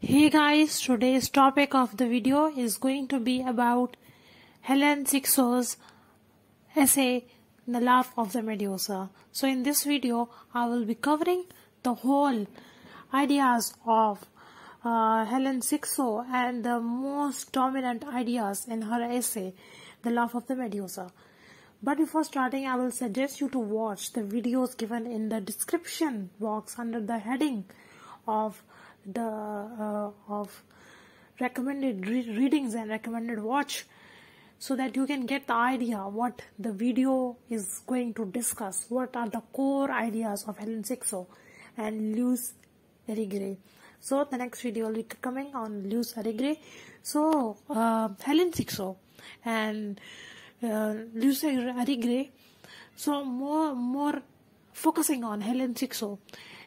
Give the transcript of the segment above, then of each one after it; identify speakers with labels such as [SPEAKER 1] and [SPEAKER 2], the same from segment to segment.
[SPEAKER 1] Hey guys, today's topic of the video is going to be about Helen Cixous's essay The Laugh of the Medusa. So in this video, I will be covering the whole ideas of uh, Helen Sixo and the most dominant ideas in her essay The Laugh of the Medusa. But before starting, I will suggest you to watch the videos given in the description box under the heading of the uh, of recommended re- readings and recommended watch so that you can get the idea what the video is going to discuss what are the core ideas of helen Cixous and luce Irigaray. so the next video will be coming on luce Irigaray. so uh, helen Cixous and uh, luce Irigaray. so more more focusing on helen Cixous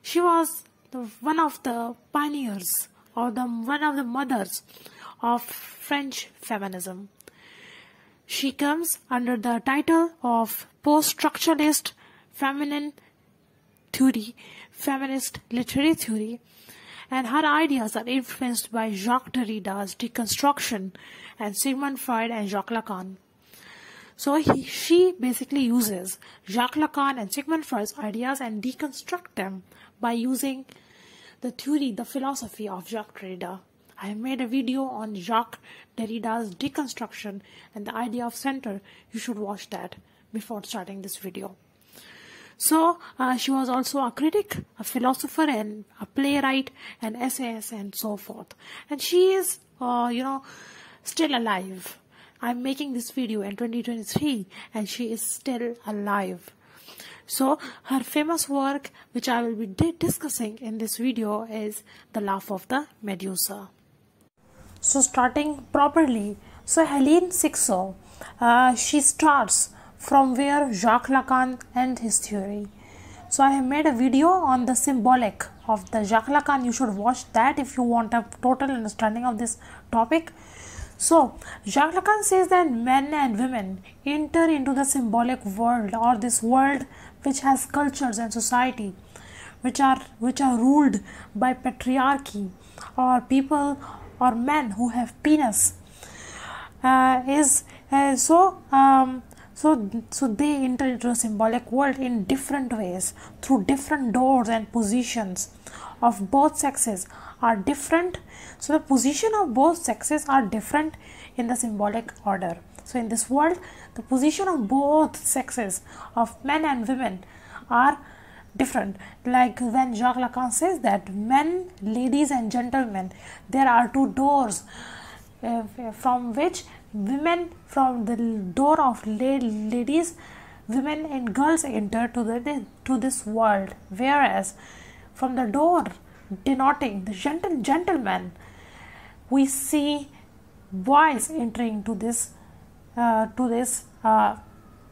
[SPEAKER 1] she was the, one of the pioneers or the one of the mothers of French feminism. She comes under the title of post-structuralist feminine theory, feminist literary theory, and her ideas are influenced by Jacques Derrida's deconstruction and Sigmund Freud and Jacques Lacan. So he, she basically uses Jacques Lacan and Sigmund Freud's ideas and deconstruct them by using the theory, the philosophy of Jacques Derrida. I have made a video on Jacques Derrida's deconstruction and the idea of center. You should watch that before starting this video. So uh, she was also a critic, a philosopher, and a playwright, an essayist, and so forth. And she is, uh, you know, still alive. I'm making this video in 2023, and she is still alive. So her famous work, which I will be discussing in this video, is The Laugh of the Medusa. So starting properly, so Helene Cixous, uh, she starts from where Jacques Lacan and his theory. So I have made a video on the symbolic of the Jacques Lacan. You should watch that if you want a total understanding of this topic. So, Jacques Lacan says that men and women enter into the symbolic world or this world which has cultures and society which are which are ruled by patriarchy or people or men who have penis uh, is uh, so um, so so they enter into a symbolic world in different ways through different doors and positions of both sexes are different. So the position of both sexes are different in the symbolic order so in this world the position of both sexes of men and women are different. Like when jacques lacan says that men ladies and gentlemen there are two doors uh, from which women from the door of ladies women and girls enter to the to this world. Whereas from the door denoting the gentle gentleman we see boys entering to this to this uh,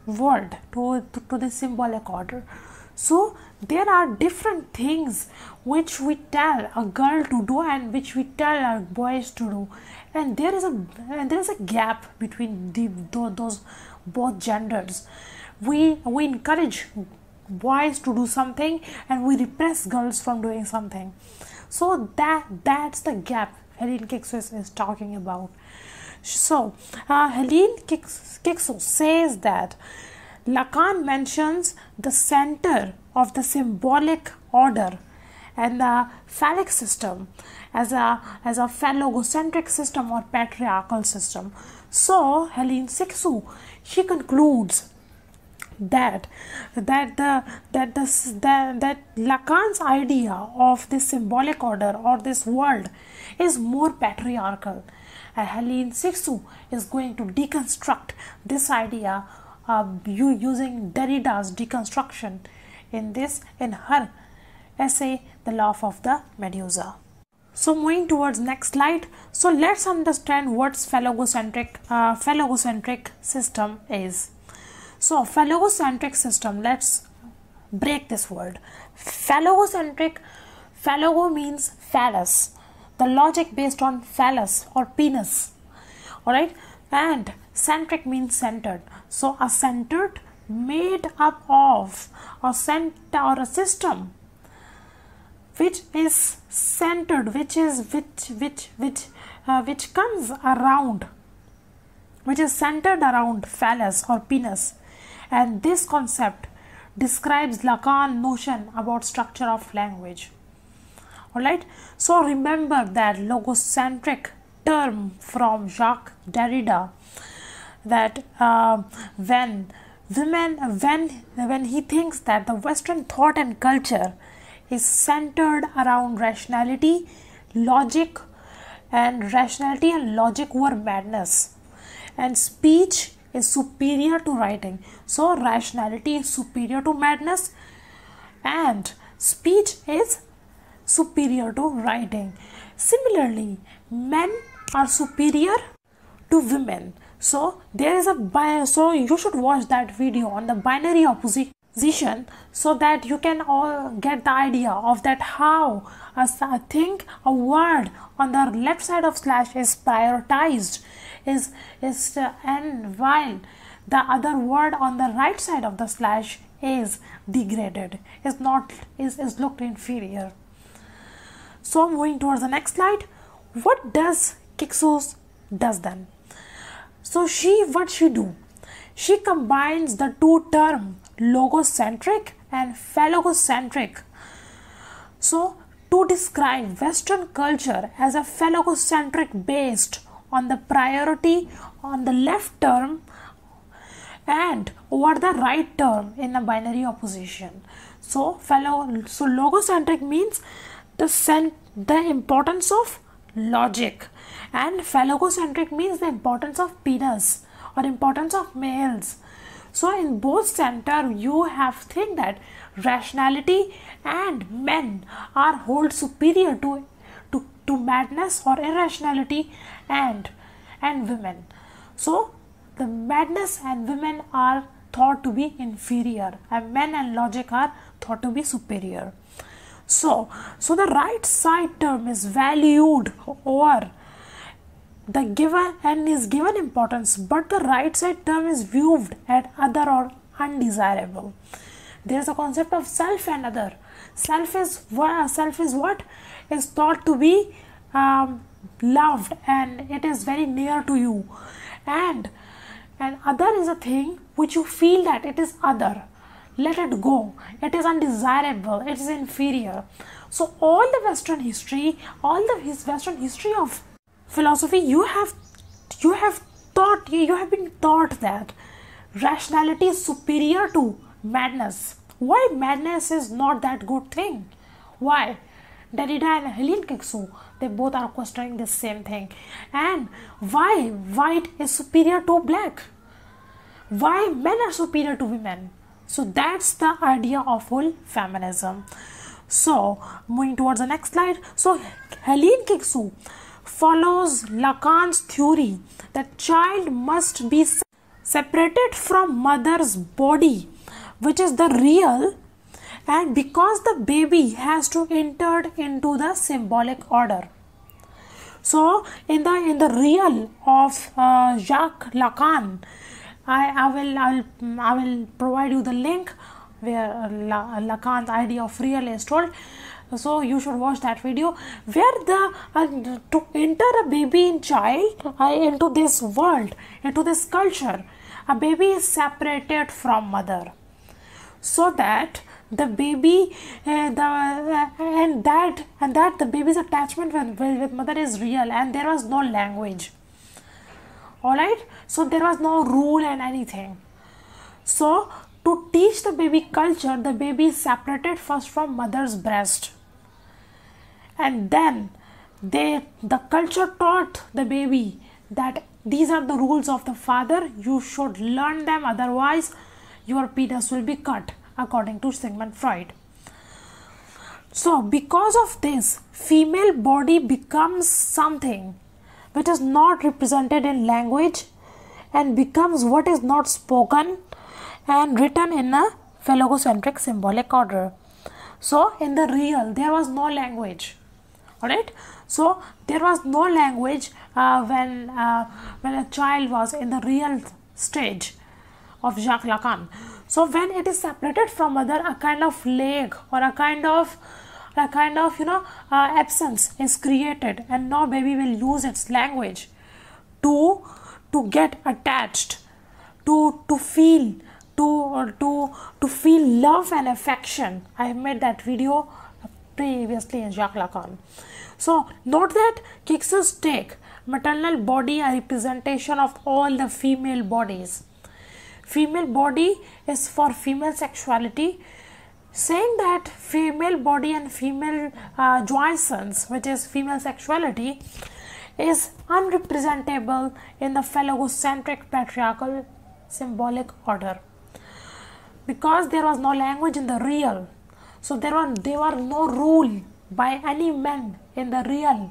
[SPEAKER 1] world to, to, to this symbolic order. So there are different things which we tell a girl to do and which we tell our boys to do. And there is a and there is a gap between the, those both genders. We we encourage boys to do something and we repress girls from doing something. So that that's the gap Helene Cixous is, is talking about so uh, Helene Cixous says that Lacan mentions the center of the symbolic order and the phallic system as a as a phallogocentric system or patriarchal system. So Helene Cixous she concludes that that the that the that, that Lacan's idea of this symbolic order or this world is more patriarchal. Helene Cixous is going to deconstruct this idea uh, you using Derrida's deconstruction in this in her essay The Laugh of the Medusa. So moving towards next slide. So let's understand what phallogocentric uh, phallogocentric system is. So phallogocentric system. Let's break this word. Phallogocentric. Phallogo means phallus. The logic based on phallus or penis. Alright, and centric means centered. So a centered made up of a center or a system which is centered, which is which which which uh, which comes around, which is centered around phallus or penis, and this concept describes Lacan notion about structure of language. Alright, so remember that logocentric term from Jacques Derrida that uh, when women when when he thinks that the western thought and culture is centered around rationality logic and rationality and logic were madness and speech is superior to writing. So rationality is superior to madness and speech is superior to writing similarly men are superior to women. So there is a bi- so you should watch that video on the binary opposition so that you can all get the idea of that how a thing a word on the left side of slash is prioritized is is uh, and while the other word on the right side of the slash is degraded is not is, is looked inferior so moving towards the next slide what does Cixous does then so she what she do? She combines the two term logocentric and phallogocentric. So to describe Western culture as a phallogocentric based on the priority on the left term and over the right term in a binary opposition. So fellow so logocentric means the cent, the importance of logic. And phallogocentric means the importance of penis or importance of males. So in both center you have think that rationality and men are hold superior to to, to madness or irrationality and and women. So the madness and women are thought to be inferior and men and logic are thought to be superior so so the right side term is valued over the given and is given importance but the right side term is viewed as other or undesirable. There is a concept of self and other. Self is what self is what? Is thought to be um, loved and it is very near to you. And and other is a thing which you feel that it is other let it go it is undesirable it is inferior so all the western history all the his western history of philosophy you have you have thought you have been taught that rationality is superior to madness why madness is not that good thing why Derrida and Helene they both are questioning the same thing. And why white is superior to black? Why men are superior to women? So that's the idea of whole feminism. So moving towards the next slide. So Helene Cixous follows Lacan's theory that child must be separated from mother's body which is the real and because the baby has to enter into the symbolic order so in the in the real of uh, Jacques Lacan I, I will I will I will provide you the link where Lacan's idea of real is told so you should watch that video where the uh, to enter a baby in child uh, into this world into this culture a baby is separated from mother. So that the baby uh, the uh, and that and that the baby's attachment with, with mother is real and there was no language all right? So there was no rule and anything. So to teach the baby culture the baby is separated first from mother's breast. And then they the culture taught the baby that these are the rules of the father. You should learn them otherwise your penis will be cut according to sigmund freud. So because of this female body becomes something which is not represented in language and becomes what is not spoken and written in a phallogocentric symbolic order. So in the real there was no language. All right so there was no language uh, when uh, when a child was in the real stage of Jacques Lacan. So when it is separated from other a kind of leg or a kind of a kind of you know uh, absence is created and now baby will use its language. To to get attached to to feel to to to feel love and affection. I have made that video previously in jacques lacan so note that Cixous take maternal body a representation of all the female bodies. Female body is for female sexuality saying that female body and female uh, jouissance which is female sexuality is unrepresentable in the phallocentric patriarchal symbolic order. Because there was no language in the real so there were there were no rule by any men in the real.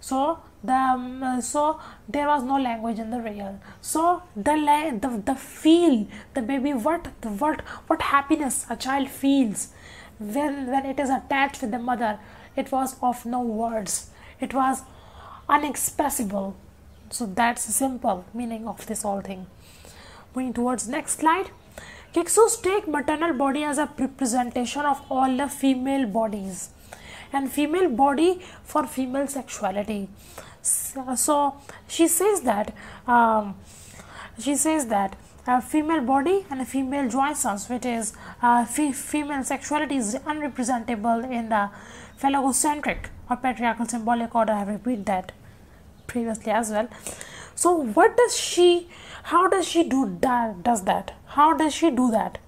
[SPEAKER 1] So the um, so there was no language in the real. So the the, the feel the baby what the, what what happiness a child feels when when it is attached with the mother it was of no words. It was unexpressible. So that's simple meaning of this whole thing. Moving towards next slide. Cixous take maternal body as a representation of all the female bodies and female body for female sexuality. So she says that um, she says that a female body and a female jouissance which is uh, female sexuality is unrepresentable in the phallogocentric or patriarchal symbolic order i have repeated that previously as well. So what does she how does she do that does that? How does she do that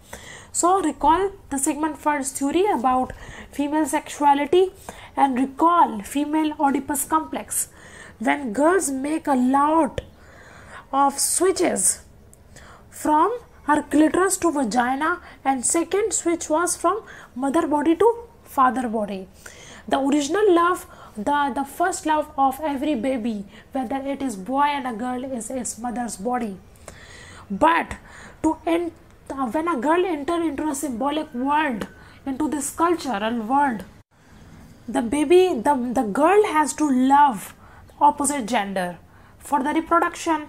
[SPEAKER 1] so recall the Sigmund Freud's theory about female sexuality and recall female Oedipus complex. When girls make a lot of switches from her clitoris to vagina and second switch was from mother body to father body. The original love the the first love of every baby whether it is boy and a girl is its mother's body. But to end when a girl enter into a symbolic world into this cultural world the baby the, the girl has to love opposite gender for the reproduction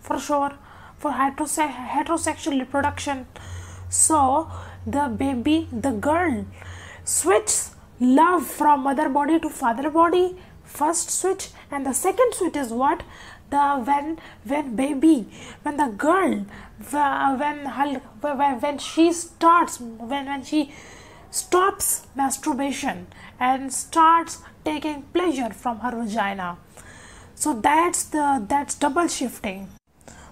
[SPEAKER 1] for sure for heterose- heterosexual reproduction. So the baby the girl switches love from mother body to father body. First switch and the second switch is what? The when when baby when the girl when when, when she starts when when she stops masturbation and starts taking pleasure from her vagina. So that's the that's double shifting.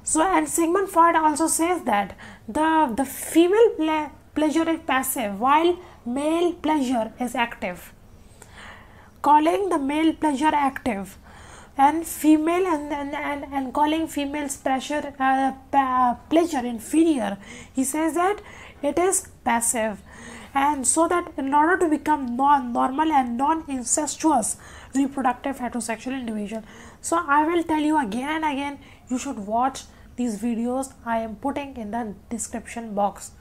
[SPEAKER 1] So and sigmund freud also says that the the female ple- pleasure is passive while male pleasure is active. Calling the male pleasure active and female and and, and, and calling female's pleasure uh, pleasure inferior. He says that it is passive. And so that in order to become non-normal and non-incestuous reproductive heterosexual individual. So i will tell you again and again you should watch these videos i am putting in the description box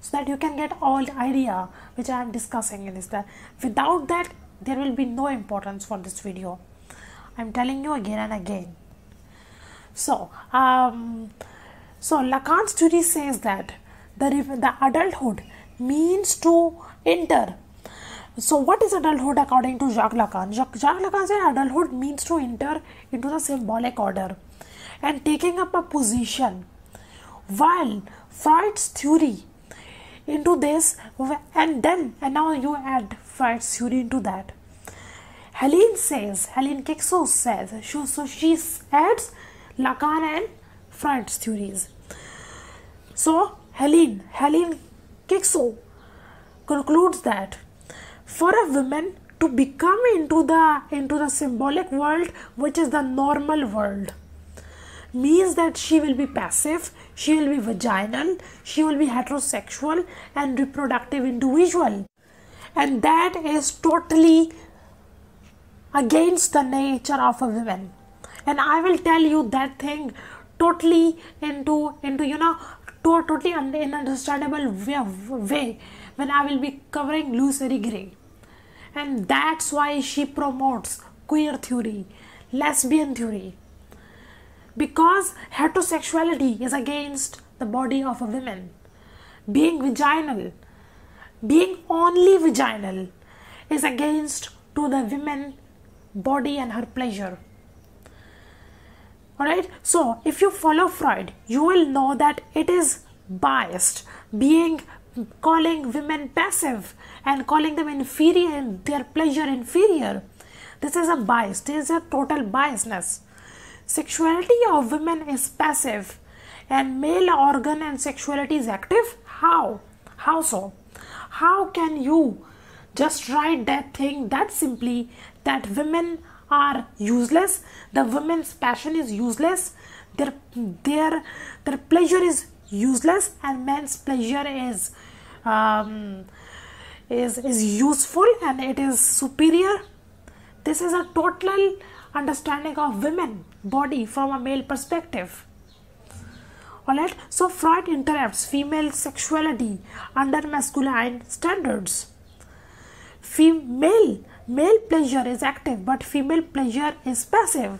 [SPEAKER 1] so that you can get all the idea which i am discussing in this. That without that there will be no importance for this video i'm telling you again and again so um so lacan's theory says that the, the adulthood means to enter so, what is adulthood according to Jacques Lacan? Jacques, Jacques Lacan said adulthood means to enter into the symbolic order and taking up a position. While Freud's theory into this, and then, and now you add Freud's theory into that. Helene says, Helene Cixous says, so she adds Lacan and Freud's theories. So, Helene, Helene Cixous concludes that for a woman to become into the into the symbolic world which is the normal world means that she will be passive she will be vaginal she will be heterosexual and reproductive individual and that is totally against the nature of a woman and i will tell you that thing totally into into you know to, totally in understandable way, way when I will be covering Luce Irigaray. And that's why she promotes queer theory, lesbian theory. Because heterosexuality is against the body of a woman. Being vaginal, being only vaginal, is against to the women body and her pleasure. Alright? So if you follow freud you will know that it is biased. Being calling women passive and calling them inferior and their pleasure inferior this is a bias. This is a total biasness. Sexuality of women is passive and male organ and sexuality is active. How? How so? How can you just write that thing that simply that women are useless the women's passion is useless their their their pleasure is useless and men's pleasure is um, is is useful and it is superior. This is a total understanding of women body from a male perspective. Alright so freud interrupts female sexuality under masculine standards. Female male pleasure is active but female pleasure is passive.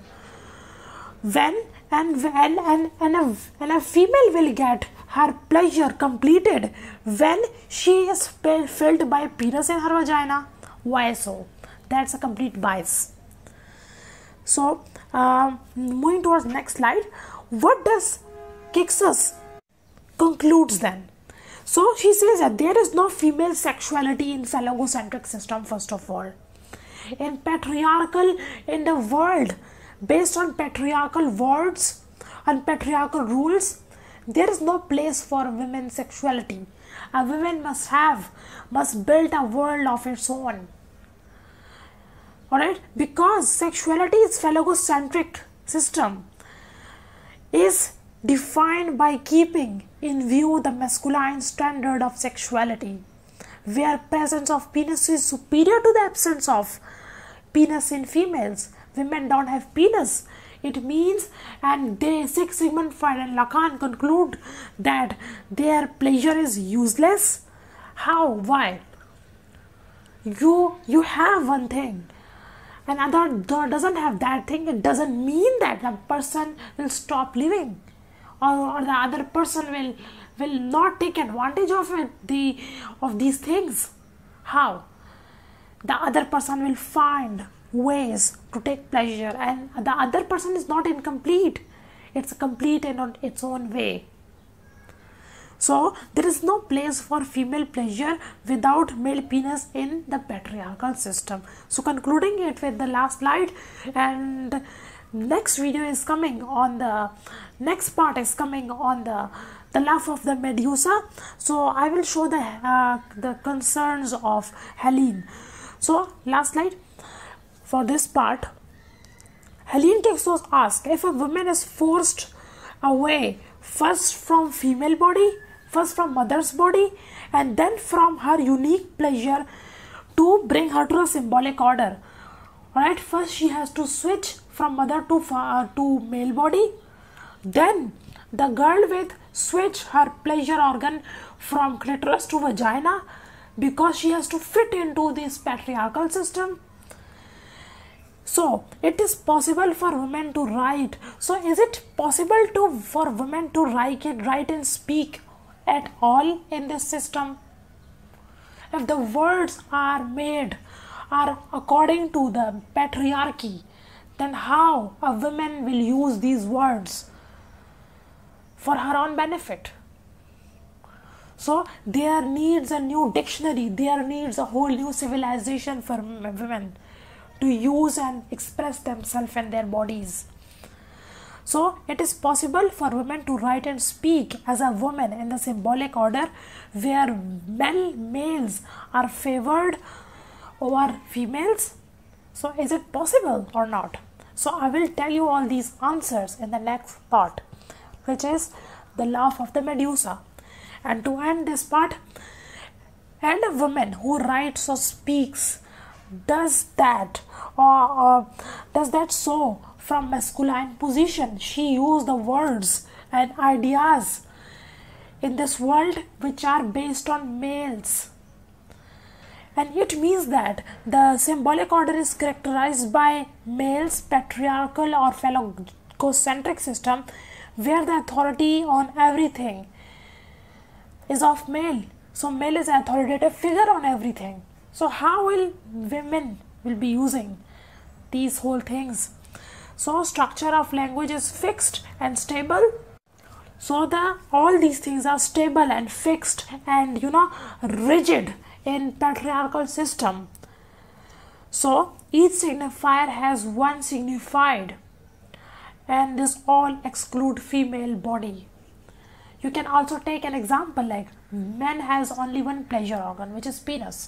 [SPEAKER 1] When and when and, and, a, and a female will get her pleasure completed when she is filled by penis in her vagina. Why so? That's a complete bias. So uh, moving towards next slide what does Cixous concludes then? So she says that there is no female sexuality in phallogocentric system first of all in patriarchal in the world. Based on patriarchal words and patriarchal rules there is no place for women's sexuality. A woman must have must build a world of its own. Alright? Because sexuality is phallocentric system is defined by keeping in view the masculine standard of sexuality where presence of penis is superior to the absence of penis in females. Women don't have penis. It means, and they, Six Sigmund Freud and Lacan conclude that their pleasure is useless. How? Why? You you have one thing, another doesn't have that thing. It doesn't mean that the person will stop living, or, or the other person will will not take advantage of it, the of these things how the other person will find ways to take pleasure and the other person is not incomplete it's complete in its own way so there is no place for female pleasure without male penis in the patriarchal system so concluding it with the last slide and next video is coming on the next part is coming on the the life of the Medusa. So I will show the uh, the concerns of Helene. So last slide. For this part, Helene Cixous asks if a woman is forced away first from female body, first from mother's body, and then from her unique pleasure to bring her to a symbolic order. Alright, first she has to switch from mother to uh, to male body. Then the girl with switch her pleasure organ from clitoris to vagina because she has to fit into this patriarchal system. So it is possible for women to write. So is it possible to for women to write write and speak at all in this system? If the words are made are according to the patriarchy then how a woman will use these words for her own benefit. So there needs a new dictionary, there needs a whole new civilization for women to use and express themselves and their bodies. So it is possible for women to write and speak as a woman in the symbolic order where male males are favored over females. So is it possible or not? So I will tell you all these answers in the next part which is the laugh of the Medusa. And to end this part, and a woman who writes or speaks does that or, does that so from masculine position? She use the words and ideas in this world which are based on males. And it means that the symbolic order is characterized by males patriarchal or phallogocentric system where the authority on everything is of male. So male is an authoritative figure on everything. So how will women will be using these whole things? So structure of language is fixed and stable. So the all these things are stable and fixed and you know rigid in patriarchal system. So each signifier has one signified and this all exclude female body you can also take an example like men has only one pleasure organ which is penis.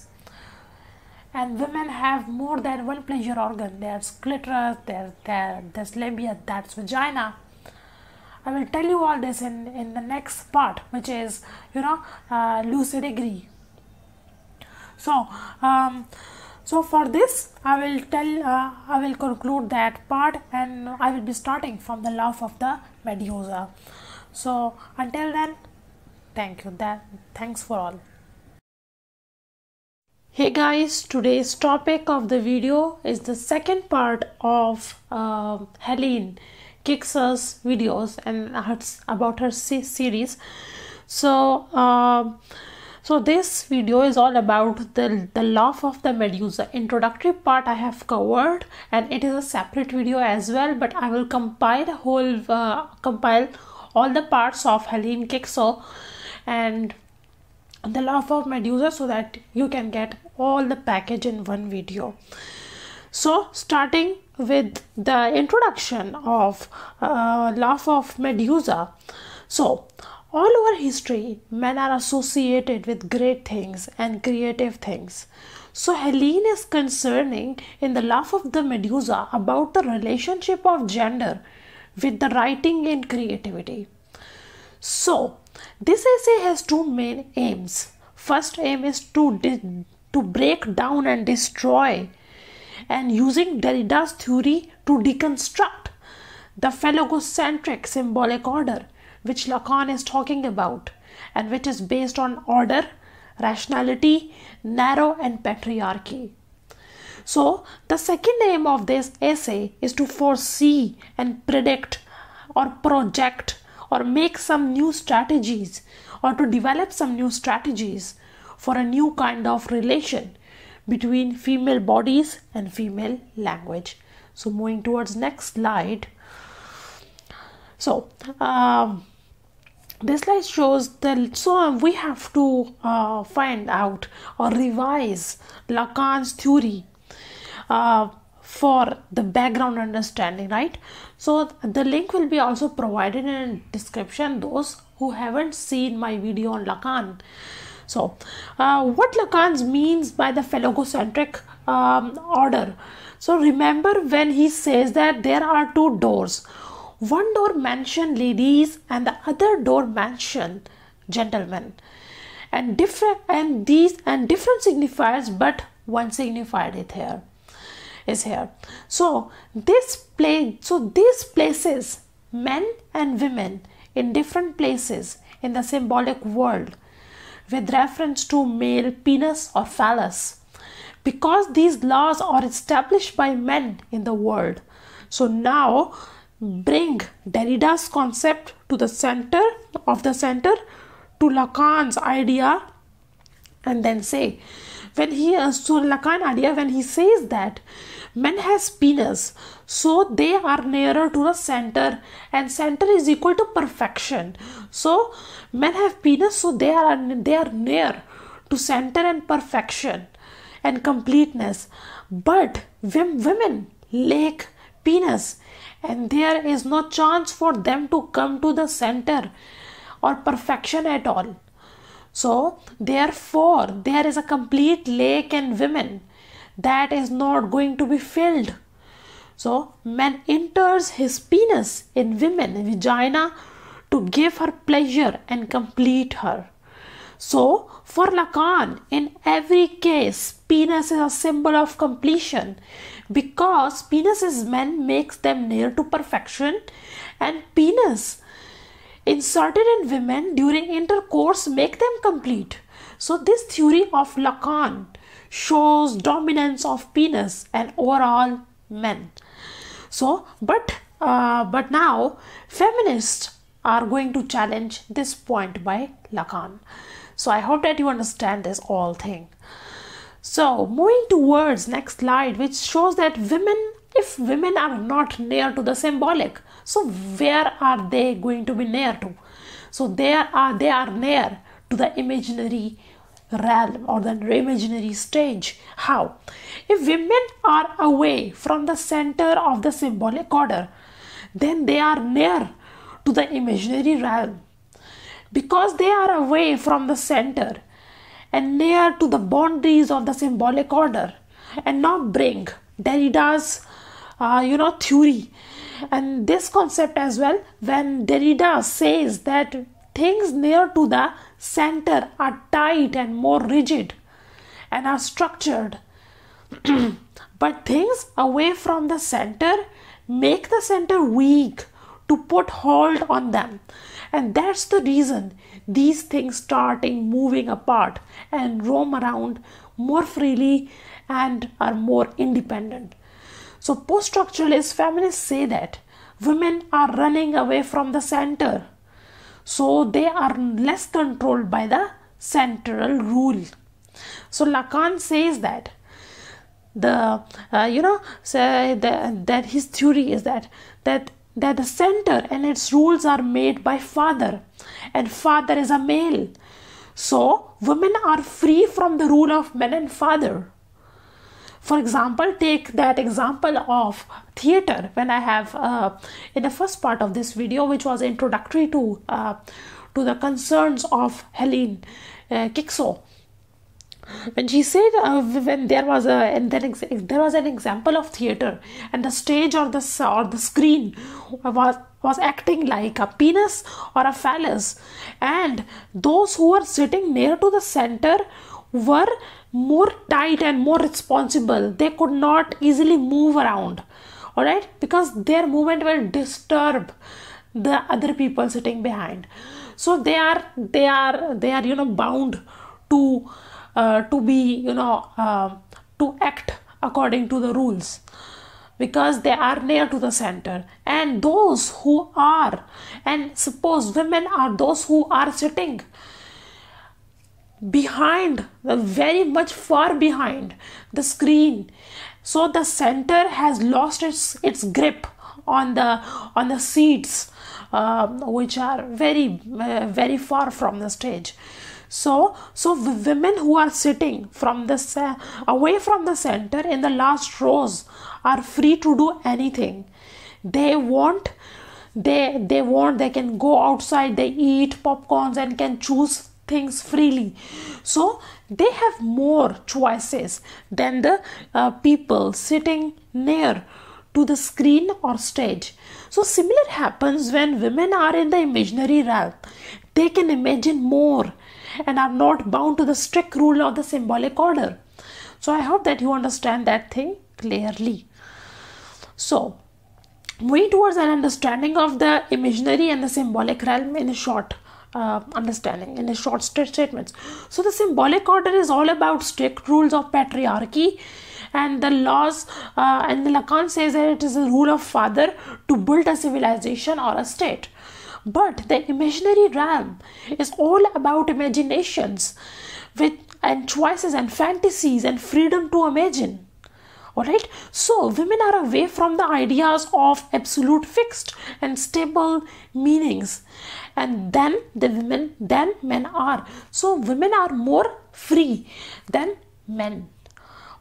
[SPEAKER 1] And women have more than one pleasure organ. There's clitoris there, there there's labia that's vagina. I will tell you all this in in the next part which is you know uh, Luce Irigaray. So um, so for this i will tell uh, i will conclude that part and i will be starting from the love of the medusa so until then thank you. That thanks for all. Hey guys today's topic of the video is the second part of uh, helene Cixous's videos and about her series. So uh, so this video is all about the, the laugh of the Medusa. Introductory part I have covered and it is a separate video as well but I will compile whole uh, compile all the parts of Helene Cixous and the laugh of Medusa so that you can get all the package in one video. So starting with the introduction of uh, laugh of Medusa. So all over history, men are associated with great things and creative things. So Helene is concerning in the Laugh of the Medusa about the relationship of gender with the writing and creativity. So this essay has two main aims. First aim is to to break down and destroy and using Derrida's theory to deconstruct the phallogocentric symbolic order which Lacan is talking about and which is based on order, rationality, narrow, and patriarchy. So, the second aim of this essay is to foresee and predict or project or make some new strategies or to develop some new strategies for a new kind of relation between female bodies and female language. So, moving towards next slide. So, um, this slide shows that so we have to uh, find out or revise Lacan's theory uh, for the background understanding, right? So the link will be also provided in description. Those who haven't seen my video on Lacan. So, uh, what Lacan means by the phallogocentric um, order? So remember when he says that there are two doors one door mention ladies and the other door mention gentlemen and different and these and different signifiers but one signified it here is here. So this play so these places men and women in different places in the symbolic world with reference to male penis or phallus. Because these laws are established by men in the world so now bring Derrida's concept to the center of the center to Lacan's idea and then say when he so Lacan idea when he says that men has penis. So they are nearer to the center and center is equal to perfection. So men have penis so they are they are near to center and perfection and completeness. But women lack penis and there is no chance for them to come to the center or perfection at all. So, therefore, there is a complete lake in women that is not going to be filled. So, man enters his penis in women, vagina, to give her pleasure and complete her. So, for Lacan, in every case, penis is a symbol of completion because penis is men makes them near to perfection and penis inserted in women during intercourse make them complete so this theory of lacan shows dominance of penis and overall men. So but uh, but now feminists are going to challenge this point by lacan. So i hope that you understand this all thing. So, moving towards next slide, which shows that women, if women are not near to the symbolic, so where are they going to be near to? So they are they are near to the imaginary realm or the imaginary stage. How? If women are away from the center of the symbolic order, then they are near to the imaginary realm. Because they are away from the center and near to the boundaries of the symbolic order and now bring Derrida's uh, you know theory and this concept as well when Derrida says that things near to the center are tight and more rigid and are structured. But things away from the center make the center weak to put hold on them. And that's the reason these things starting moving apart and roam around more freely and are more independent. So post-structuralist feminists say that women are running away from the center so they are less controlled by the central rule. So lacan says that the uh, you know say that, that his theory is that that that the center and its rules are made by father and father is a male. So women are free from the rule of men and father for example take that example of theater. When i have uh, in the first part of this video which was introductory to uh, to the concerns of Helene uh, Cixous. When she said uh, when there was a and then there was an example of theater and the stage or the or the screen was was acting like a penis or a phallus. And those who were sitting near to the center were more tight and more responsible. They could not easily move around. All right because their movement will disturb the other people sitting behind. So they are they are they are you know bound to uh, to be you know uh, to act according to the rules. Because they are near to the center. And those who are and suppose women are those who are sitting behind the very much far behind the screen. So the center has lost its its grip on the on the seats uh, which are very uh, very far from the stage. So so women who are sitting from the away from the center in the last rows are free to do anything. They want they they want they can go outside they eat popcorns and can choose things freely so they have more choices than the uh, people sitting near to the screen or stage so similar happens when women are in the imaginary realm they can imagine more and are not bound to the strict rule of the symbolic order. So I hope that you understand that thing clearly. So, moving towards an understanding of the imaginary and the symbolic realm in a short uh, understanding, in a short statements. So, the symbolic order is all about strict rules of patriarchy and the laws uh, and the Lacan says that it is a rule of father to build a civilization or a state but the imaginary realm is all about imaginations with and choices and fantasies and freedom to imagine. Alright, so women are away from the ideas of absolute fixed and stable meanings, and then the women, then men are. So women are more free than men.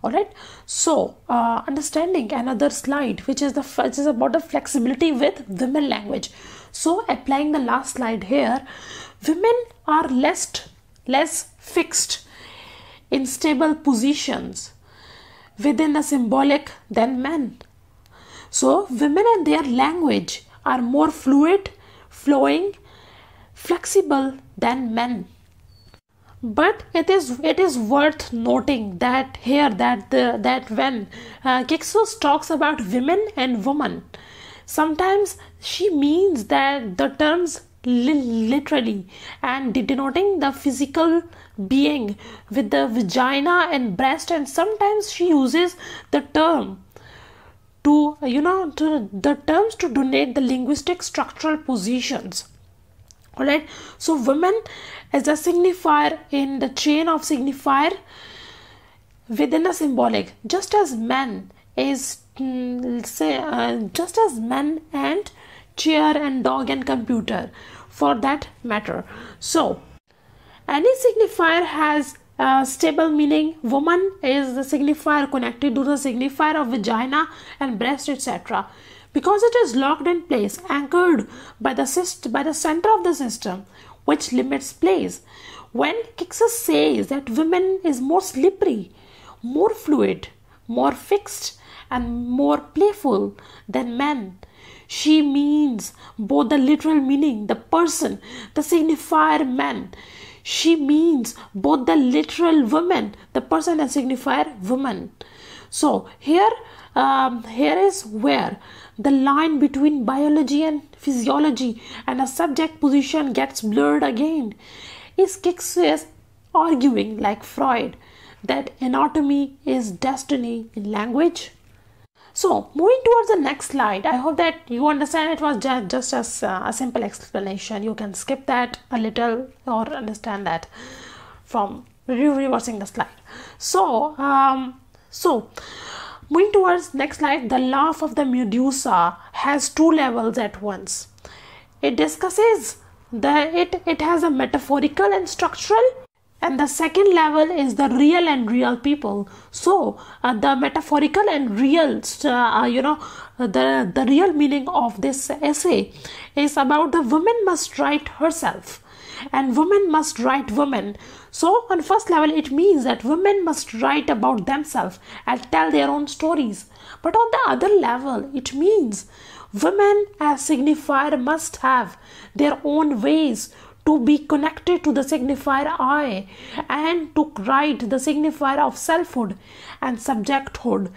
[SPEAKER 1] All right so uh, understanding another slide which is the which is about the flexibility with women language. So applying the last slide here, women are less, less fixed in stable positions within a symbolic than men. So women and their language are more fluid, flowing, flexible than men. But it is it is worth noting that here that the that when uh, Cixous talks about women and woman, Sometimes she means that the terms literally and denoting the physical being with the vagina and breast, and sometimes she uses the term to you know to the terms to donate the linguistic structural positions. All right so women as a signifier in the chain of signifier within a symbolic just as men is mm, say uh, just as men and chair and dog and computer for that matter. So any signifier has a stable meaning. Woman is the signifier connected to the signifier of vagina and breast etc because it is locked in place anchored by the cyst by the center of the system which limits place. When Cixous says that women is more slippery more fluid more fixed and more playful than men she means both the literal meaning, the person, the signifier man. She means both the literal woman, the person and signifier woman. So here, um, here is where the line between biology and physiology and a subject position gets blurred again. Is Cixous arguing like Freud that anatomy is destiny in language? So moving towards the next slide, I hope that you understand it was just, just as uh, a simple explanation. You can skip that a little or understand that from re reversing the slide. So, um, so moving towards next slide, the laugh of the Medusa has two levels at once. It discusses the it it has a metaphorical and structural and the second level is the real and real people. So uh, the metaphorical and real uh, you know the the real meaning of this essay is about the woman must write herself. And women must write women. So on first level it means that women must write about themselves and tell their own stories. But on the other level it means women as signifier must have their own ways to be connected to the signifier I and to write the signifier of selfhood and subjecthood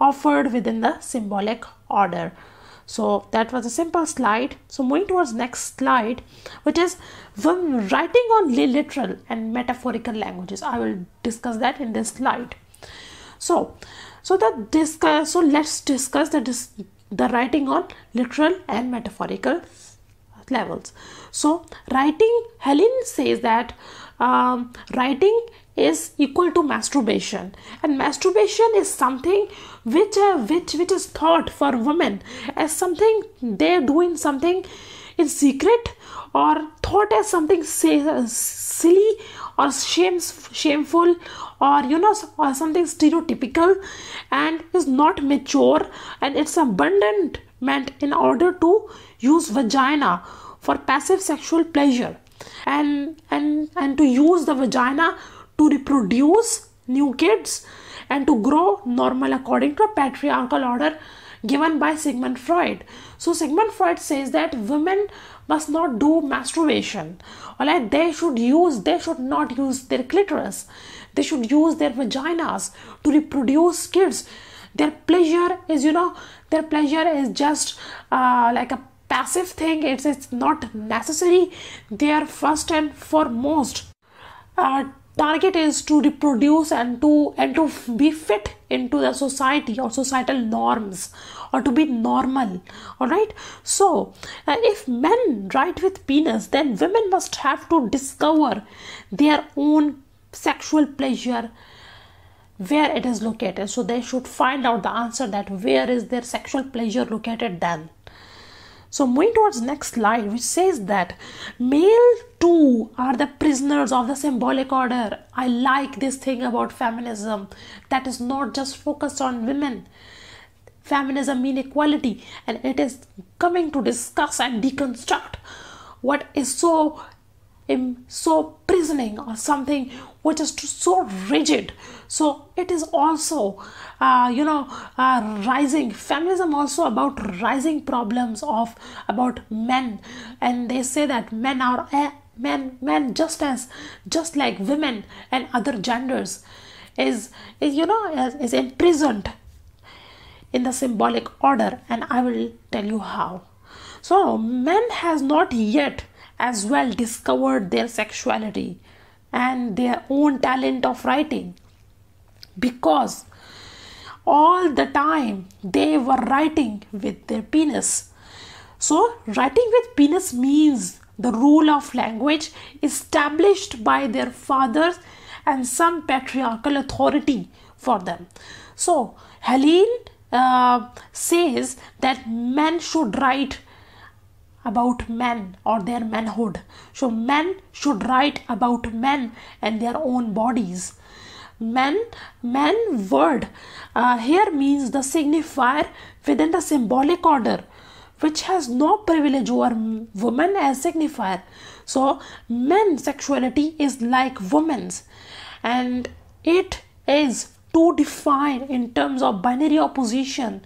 [SPEAKER 1] offered within the symbolic order. So that was a simple slide. So moving towards next slide, which is when writing on literal and metaphorical languages. I will discuss that in this slide. So, so that discuss. So let's discuss the the writing on literal and metaphorical levels. So, writing, Helen says that um, writing is equal to masturbation. And masturbation is something which uh, which which is thought for women as something they're doing something in secret or thought as something uh, silly or shames, shameful or you know or something stereotypical and is not mature and it's abundant meant in order to use vagina for passive sexual pleasure and and and to use the vagina to reproduce new kids and to grow normal according to a patriarchal order given by Sigmund Freud. So Sigmund Freud says that women must not do masturbation. Or like they should use, they should not use their clitoris. They should use their vaginas to reproduce kids. Their pleasure is, you know, their pleasure is just uh, like a passive thing. It's it's not necessary. They are first and foremost. Uh, target is to reproduce and to and to be fit into the society or societal norms or to be normal all right so uh, if men write with penis then women must have to discover their own sexual pleasure where it is located so they should find out the answer that where is their sexual pleasure located then so moving towards next slide, which says that male too are the prisoners of the symbolic order. I like this thing about feminism that is not just focused on women. Feminism mean equality, and it is coming to discuss and deconstruct what is so so prisoning or something which is so rigid. So it is also uh, you know uh, rising. Feminism also about rising problems of about men. And they say that men are uh, men men just as just like women and other genders is, is you know is, is imprisoned in the symbolic order. And i will tell you how. So men has not yet as well discovered their sexuality and their own talent of writing because all the time they were writing with their penis. So, writing with penis means the rule of language established by their fathers and some patriarchal authority for them. So, Helene uh, says that men should write about men or their manhood. So, men should write about men and their own bodies. Men, men word uh, here means the signifier within the symbolic order which has no privilege over woman as signifier. So, men's sexuality is like women's and it is to define in terms of binary opposition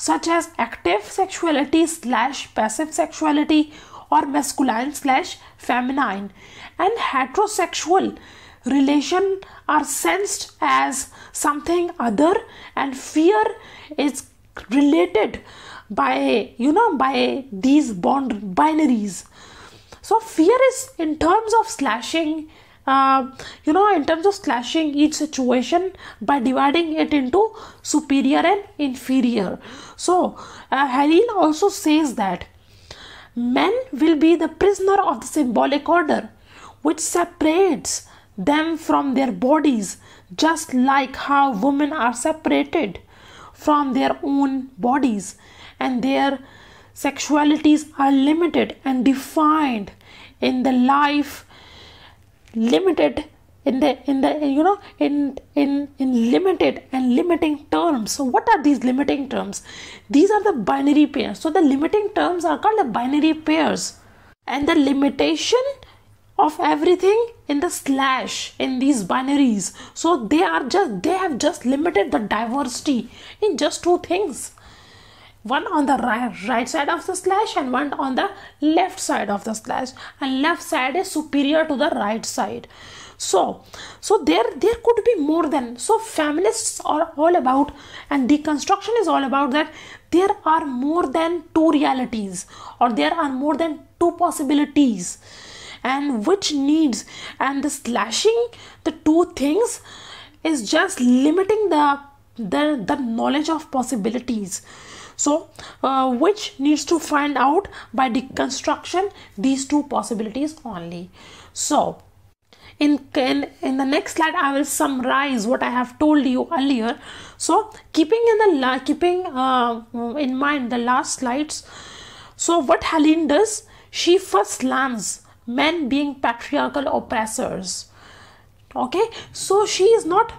[SPEAKER 1] such as active sexuality slash passive sexuality or masculine slash feminine. And heterosexual relation are sensed as something other and fear is related by you know by these bond binaries. So fear is in terms of slashing uh, you know in terms of slashing each situation by dividing it into superior and inferior. So uh, Helene also says that men will be the prisoner of the symbolic order which separates them from their bodies just like how women are separated from their own bodies and their sexualities are limited and defined in the life limited in the in the you know in in in limited and limiting terms. So what are these limiting terms? These are the binary pairs. So the limiting terms are called the binary pairs. And the limitation of everything in the slash in these binaries. So they are just they have just limited the diversity in just two things one on the right, right side of the slash and one on the left side of the slash. And left side is superior to the right side. So so there there could be more than so feminists are all about and deconstruction is all about that there are more than two realities or there are more than two possibilities and which needs and the slashing the two things is just limiting the the, the knowledge of possibilities so uh, which needs to find out by deconstruction these two possibilities only. So in, in in the next slide i will summarize what i have told you earlier. So keeping in the keeping uh, in mind the last slides. So what helene does she first slams men being patriarchal oppressors. Okay? So she is not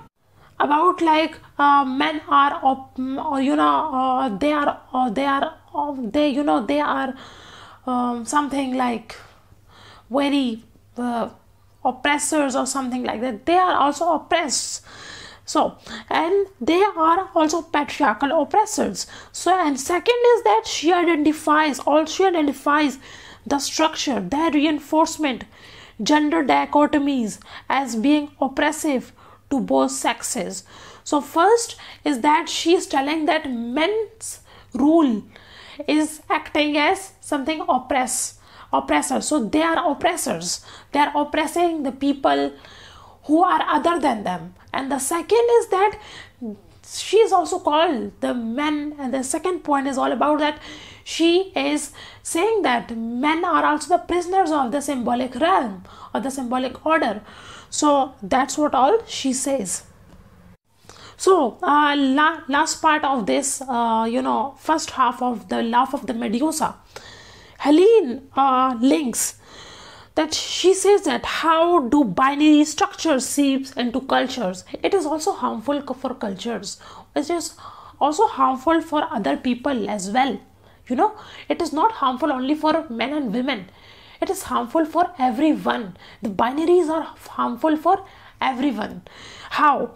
[SPEAKER 1] about like uh, men are or you know uh, they are uh, they are uh, they you know they are um, something like very uh, oppressors or something like that. They are also oppressed. So and they are also patriarchal oppressors. So and second is that she identifies also identifies the structure the reinforcement gender dichotomies as being oppressive to both sexes so first is that she is telling that men's rule is acting as something oppress oppressor. So they are oppressors. They are oppressing the people who are other than them. And the second is that she is also called the men. And the second point is all about that she is saying that men are also the prisoners of the symbolic realm or the symbolic order. So that's what all she says so uh, la- last part of this uh, you know first half of the laugh of the medusa. Helene uh, links that she says that how do binary structures seeps into cultures. It is also harmful for cultures. It is also harmful for other people as well. You know it is not harmful only for men and women. It is harmful for everyone. The binaries are harmful for everyone. How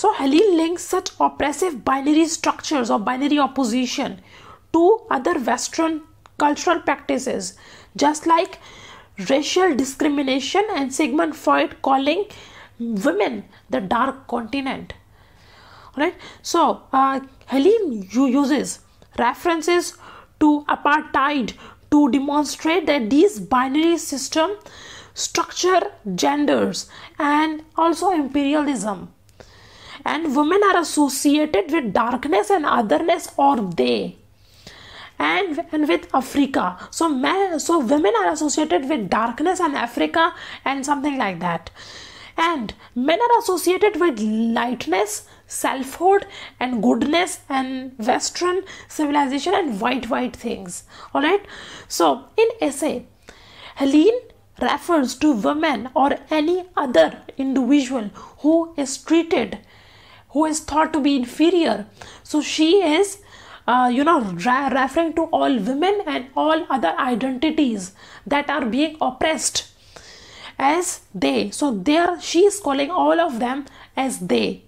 [SPEAKER 1] so Helene links such oppressive binary structures or binary opposition to other western cultural practices just like racial discrimination and Sigmund Freud calling women the dark continent. Right so uh, Helene uses references to apartheid to demonstrate that these binary system structure genders and also imperialism and women are associated with darkness and otherness or they. And, and with africa. So men so women are associated with darkness and africa and something like that. And men are associated with lightness selfhood and goodness and western civilization and white white things. All right so in essay helene refers to women or any other individual who is treated who is thought to be inferior. So she is uh, you know referring to all women and all other identities that are being oppressed as they. So there she is calling all of them as they.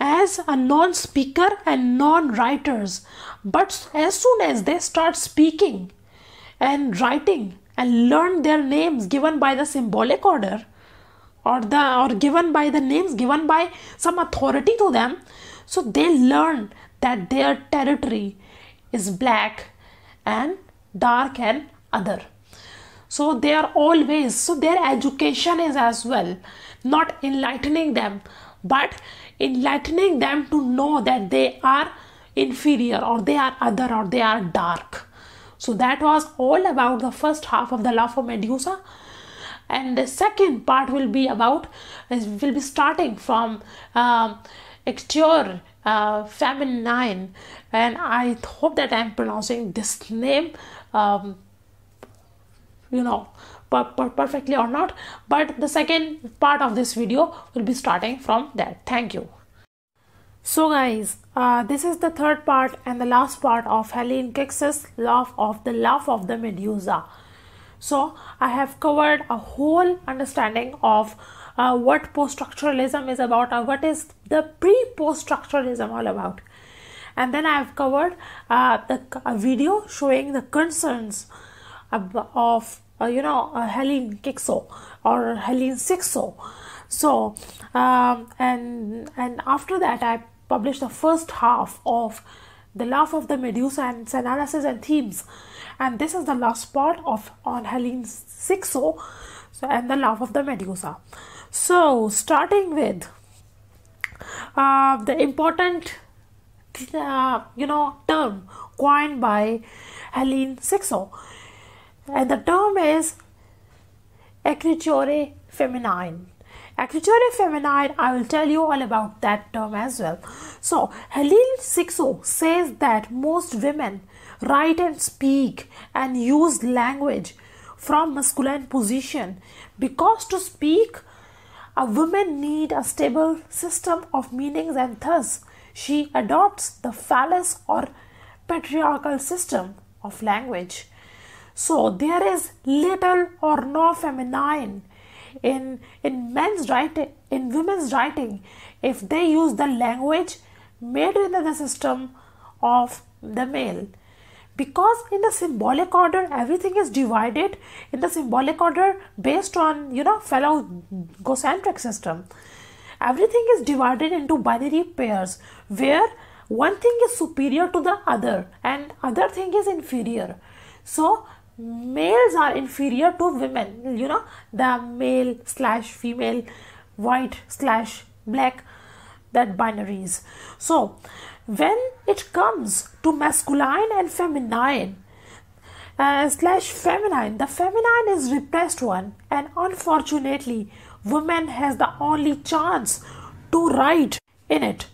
[SPEAKER 1] As a non-speaker and non-writers. But as soon as they start speaking and writing and learn their names given by the symbolic order or the or given by the names given by some authority to them. So they learn that their territory is black and dark and other. So they are always so their education is as well not enlightening them but enlightening them to know that they are inferior or they are other or they are dark. So that was all about the first half of the law for medusa and the second part will be about will be starting from um, exterior uh, feminine. And i hope that i'm pronouncing this name um, you know per per perfectly or not. But the second part of this video will be starting from that thank you. So guys uh, this is the third part and the last part of Helene Cixous's Laugh of the Laugh of the Medusa so I have covered a whole understanding of uh, what post-structuralism is about or what is the pre-post-structuralism all about and then I have covered uh, the a video showing the concerns of uh, you know uh, Helene Cixous or Helene Cixous. So um, and and after that I published the first half of the laugh of the Medusa and its analysis and themes, and this is the last part of on Helene Cixous. So, and the love of the Medusa. So starting with uh, the important uh, you know term coined by Helene Cixous. And the term is écriture feminine. Écriture feminine i will tell you all about that term as well. So helene Cixous says that most women write and speak and use language from masculine position because to speak a woman need a stable system of meanings and thus she adopts the phallus or patriarchal system of language so there is little or no feminine in in men's writing, in women's writing, if they use the language made within the system of the male. Because in the symbolic order, everything is divided in the symbolic order based on you know fellow phallogocentric system. Everything is divided into binary pairs where one thing is superior to the other and other thing is inferior. So males are inferior to women you know the male slash female white slash black that binaries so when it comes to masculine and feminine uh, slash feminine the feminine is repressed one. And unfortunately woman has the only chance to write in it.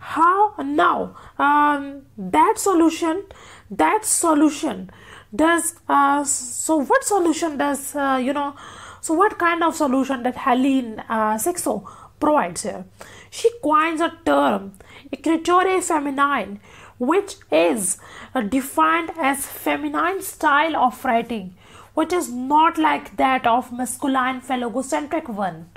[SPEAKER 1] How now um, that solution that solution does uh, so what solution does uh, you know so what kind of solution that Helene uh, Cixous provides here? She coins a term écriture feminine which is uh, defined as feminine style of writing which is not like that of masculine phallogocentric one.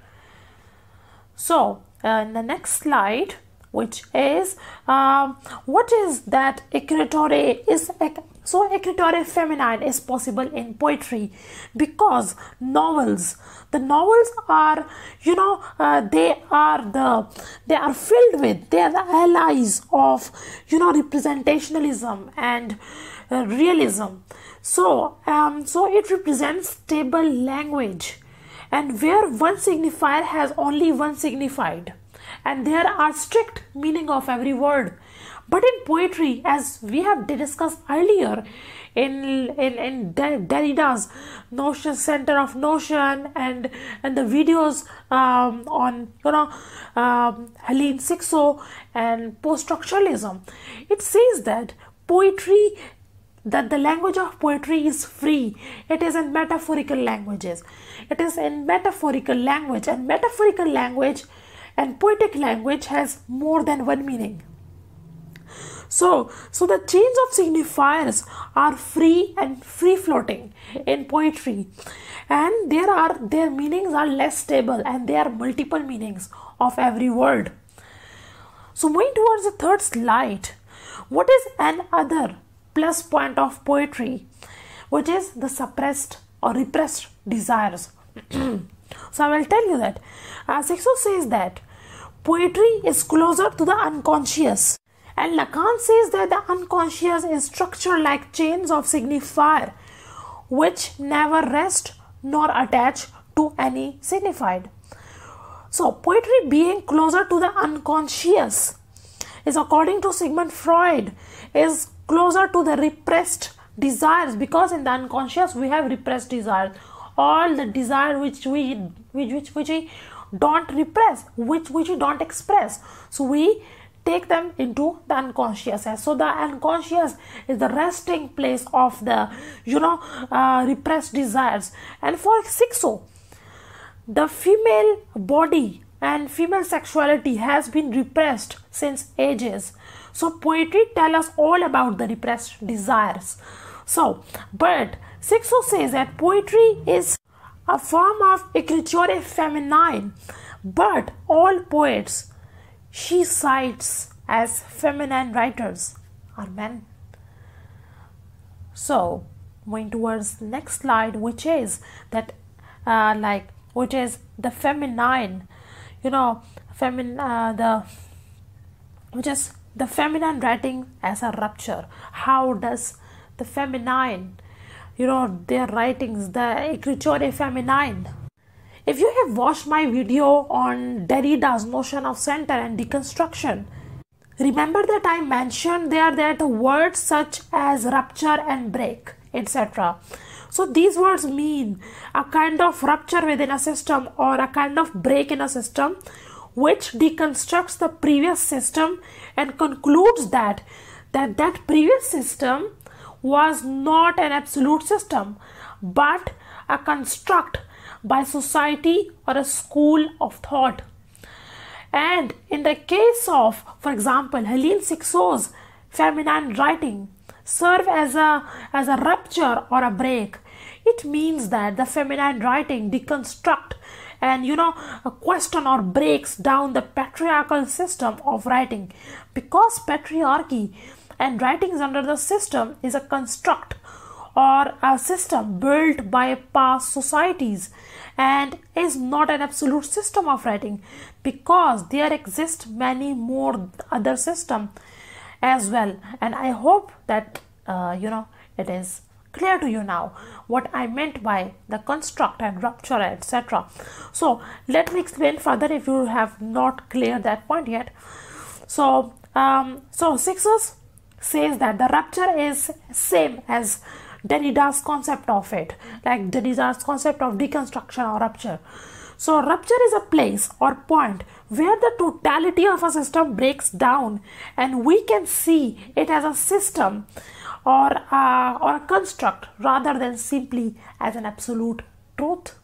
[SPEAKER 1] So uh, in the next slide which is um, what is that écriture is so écriture feminine is possible in poetry because novels the novels are you know uh, they are the they are filled with they are the allies of you know representationalism and uh, realism. So um, so it represents stable language and where one signifier has only one signified and there are strict meaning of every word but in poetry as we have discussed earlier in in in Derrida's notion center of notion and and the videos um, on you know um, Helene Cixous and post-structuralism. It says that poetry that the language of poetry is free it is in metaphorical languages it is in metaphorical language and metaphorical language and poetic language has more than one meaning so, so the chains of signifiers are free and free floating in poetry, and there are their meanings are less stable, and there are multiple meanings of every word. So, moving towards the third slide, what is another plus point of poetry, which is the suppressed or repressed desires? so, I will tell you that. Uh, Cixous says that poetry is closer to the unconscious and Lacan says that the unconscious is structured like chains of signifier which never rest nor attach to any signified. So, poetry being closer to the unconscious is according to Sigmund Freud is closer to the repressed desires because in the unconscious we have repressed desires all the desire which we which which, which we don't repress which which we don't express. So we take them into the unconscious. So the unconscious is the resting place of the you know uh, repressed desires. And for Cixous the female body and female sexuality has been repressed since ages. So poetry tell us all about the repressed desires. So but Cixous says that poetry is a form of écriture feminine but all poets she cites as feminine writers are men. So, going towards next slide, which is that, uh, like, which is the feminine, you know, feminine, uh, the, which is the feminine writing as a rupture. How does the feminine, you know, their writings, the écriture feminine, if you have watched my video on Derrida's notion of center and deconstruction, remember that I mentioned there that words such as rupture and break, etc. So these words mean a kind of rupture within a system or a kind of break in a system which deconstructs the previous system and concludes that that that previous system was not an absolute system but a construct by society or a school of thought. And in the case of, for example, Helene Cixous' feminine writing serve as a as a rupture or a break. It means that the feminine writing deconstruct and you know question or breaks down the patriarchal system of writing because patriarchy and writings under the system is a construct or a system built by past societies and is not an absolute system of writing because there exist many more other system as well. And i hope that uh, you know it is clear to you now what i meant by the construct and rupture etc so let me explain further if you have not cleared that point yet. So um so Cixous says that the rupture is same as Derrida's concept of it, like Derrida's concept of deconstruction or rupture. So, rupture is a place or point where the totality of a system breaks down, and we can see it as a system or a, or a construct rather than simply as an absolute truth.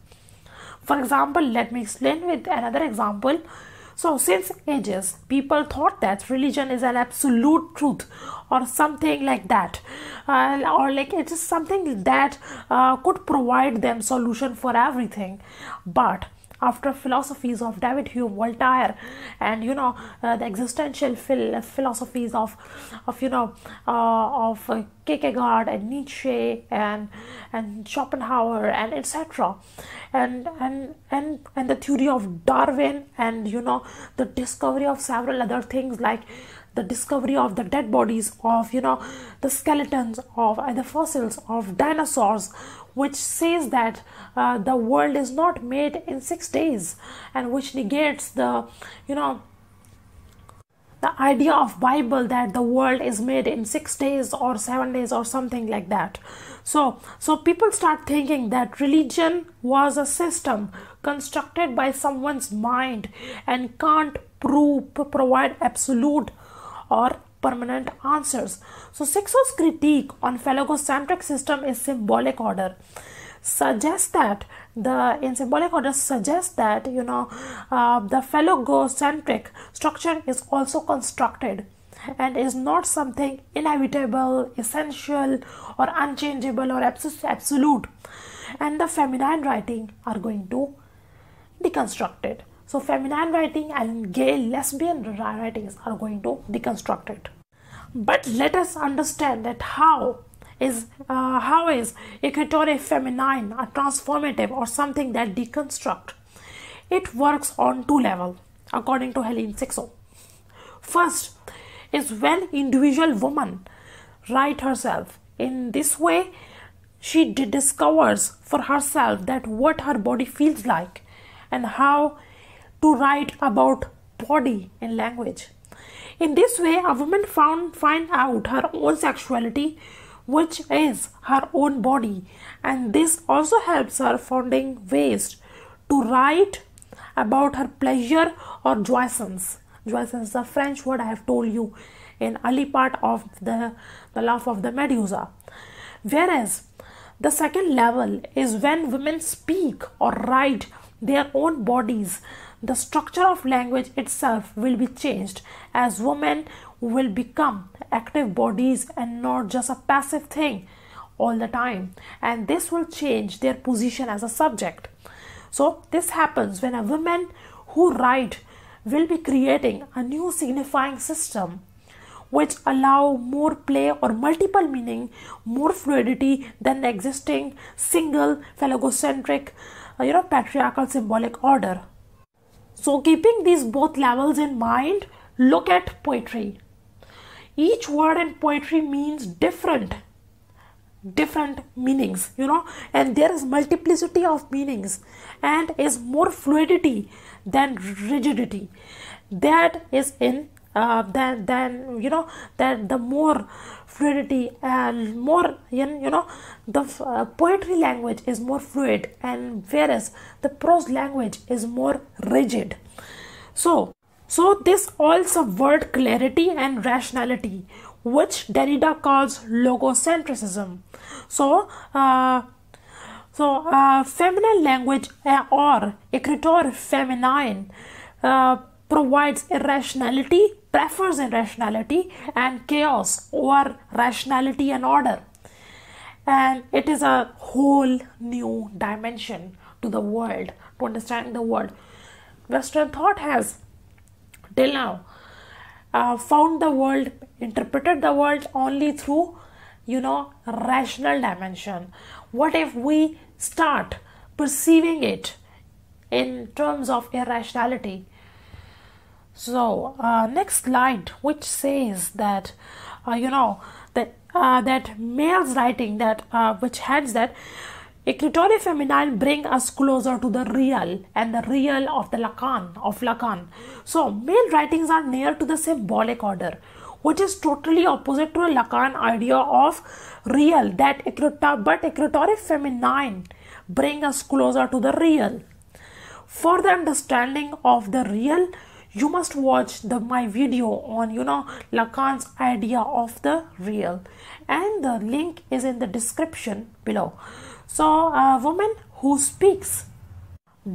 [SPEAKER 1] For example, let me explain with another example. So, since ages, people thought that religion is an absolute truth or something like that, uh, or like it is something that uh, could provide them solution for everything. But after philosophies of David Hume, Voltaire, and you know uh, the existential phil- philosophies of of you know uh, of uh, Kierkegaard and Nietzsche and and Schopenhauer and etc. and and and and the theory of Darwin and you know the discovery of several other things like the discovery of the dead bodies of you know the skeletons of and the fossils of dinosaurs which says that uh, the world is not made in six days and which negates the you know the idea of bible that the world is made in 6 days or 7 days or something like that. So so people start thinking that religion was a system constructed by someone's mind and can't prove provide absolute or permanent answers. So Cixous's critique on phallogocentric system is symbolic order. Suggests that the in symbolic order suggests that you know uh, the phallogocentric structure is also constructed and is not something inevitable essential or unchangeable or absolute. And the feminine writing are going to deconstruct it so feminine writing and gay lesbian writings are going to deconstruct it. But let us understand that how is uh, how is écriture feminine a transformative or something that deconstruct? It works on two level according to Helene Cixous. First is when individual woman write herself. In this way she discovers for herself that what her body feels like and how to write about body in language. In this way a woman found find out her own sexuality which is her own body and this also helps her finding ways to write about her pleasure or jouissance jouissance is a french word i have told you in early part of the the laugh of the medusa. Whereas the second level is when women speak or write their own bodies the structure of language itself will be changed as women will become active bodies and not just a passive thing all the time. And this will change their position as a subject. So this happens when a woman who write will be creating a new signifying system which allow more play or multiple meaning more fluidity than the existing single phallogocentric uh, you know patriarchal symbolic order so keeping these both levels in mind look at poetry. Each word in poetry means different different meanings you know and there is multiplicity of meanings and is more fluidity than rigidity. That is in uh, than than you know that the more fluidity and more you know the uh, poetry language is more fluid and whereas the prose language is more rigid so so this all subvert clarity and rationality, which Derrida calls logocentrism. So, uh, so uh, feminine language uh, or écriture feminine uh, provides irrationality, prefers irrationality and chaos over rationality and order. And it is a whole new dimension to the world, to understand the world. Western thought has till now uh, found the world interpreted the world only through you know rational dimension what if we start perceiving it in terms of irrationality so uh, next slide which says that uh, you know that uh, that males writing that uh, which has that Écriture feminine bring us closer to the real and the real of the Lacan of Lacan. So male writings are near to the symbolic order, which is totally opposite to a Lacan idea of real that but écriture feminine bring us closer to the real. For the understanding of the real, you must watch the my video on you know Lacan's idea of the real and the link is in the description below. So, a woman who speaks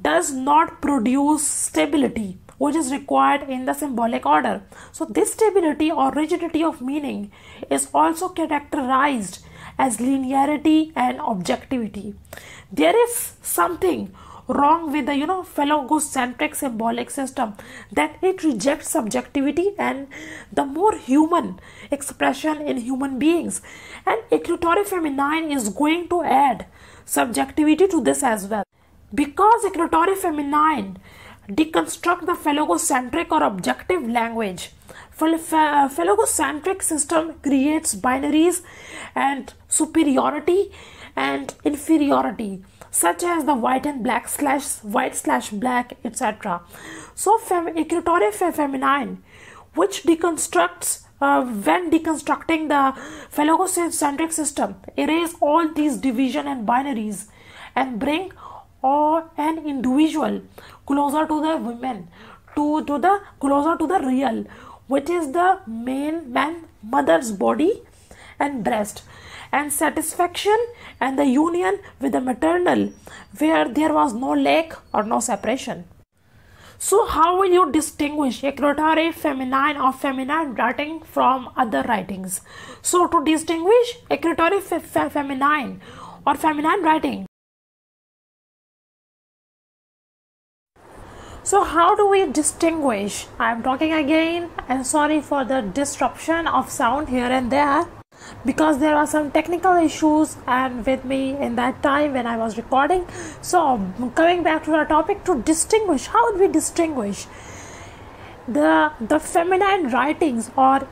[SPEAKER 1] does not produce stability which is required in the symbolic order. So, this stability or rigidity of meaning is also characterized as linearity and objectivity. There is something wrong with the you know phallogocentric symbolic system that it rejects subjectivity and the more human expression in human beings and écriture feminine is going to add subjectivity to this as well. Because écriture feminine deconstruct the phallogocentric or objective language, phallogocentric system creates binaries and superiority and inferiority such as the white and black slash white slash black etc so fem- feminine which deconstructs uh, when deconstructing the phallocentric system erase all these division and binaries and bring or an individual closer to the women to, to the closer to the real which is the main man mother's body and breast. And satisfaction and the union with the maternal where there was no lack or no separation. So how will you distinguish écriture feminine or feminine writing from other writings? So to distinguish écriture fe feminine or feminine writing. So how do we distinguish? I'm talking again and sorry for the disruption of sound here and there because there are some technical issues and with me in that time when I was recording. So coming back to our topic to distinguish, how would we distinguish the the feminine writings or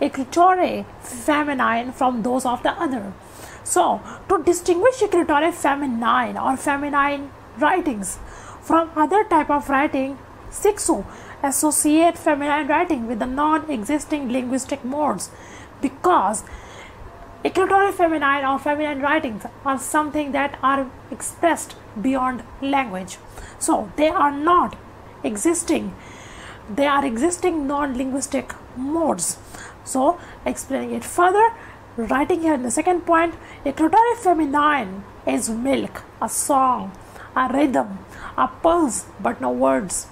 [SPEAKER 1] écriture feminine from those of the other? So to distinguish écriture feminine or feminine writings from other type of writing, Cixous associate feminine writing with the non-existing linguistic modes because écriture feminine or feminine writings are something that are expressed beyond language. So they are not existing. They are existing non-linguistic modes. So explaining it further, writing here in the second point, écriture feminine is milk, a song, a rhythm, a pulse, but no words.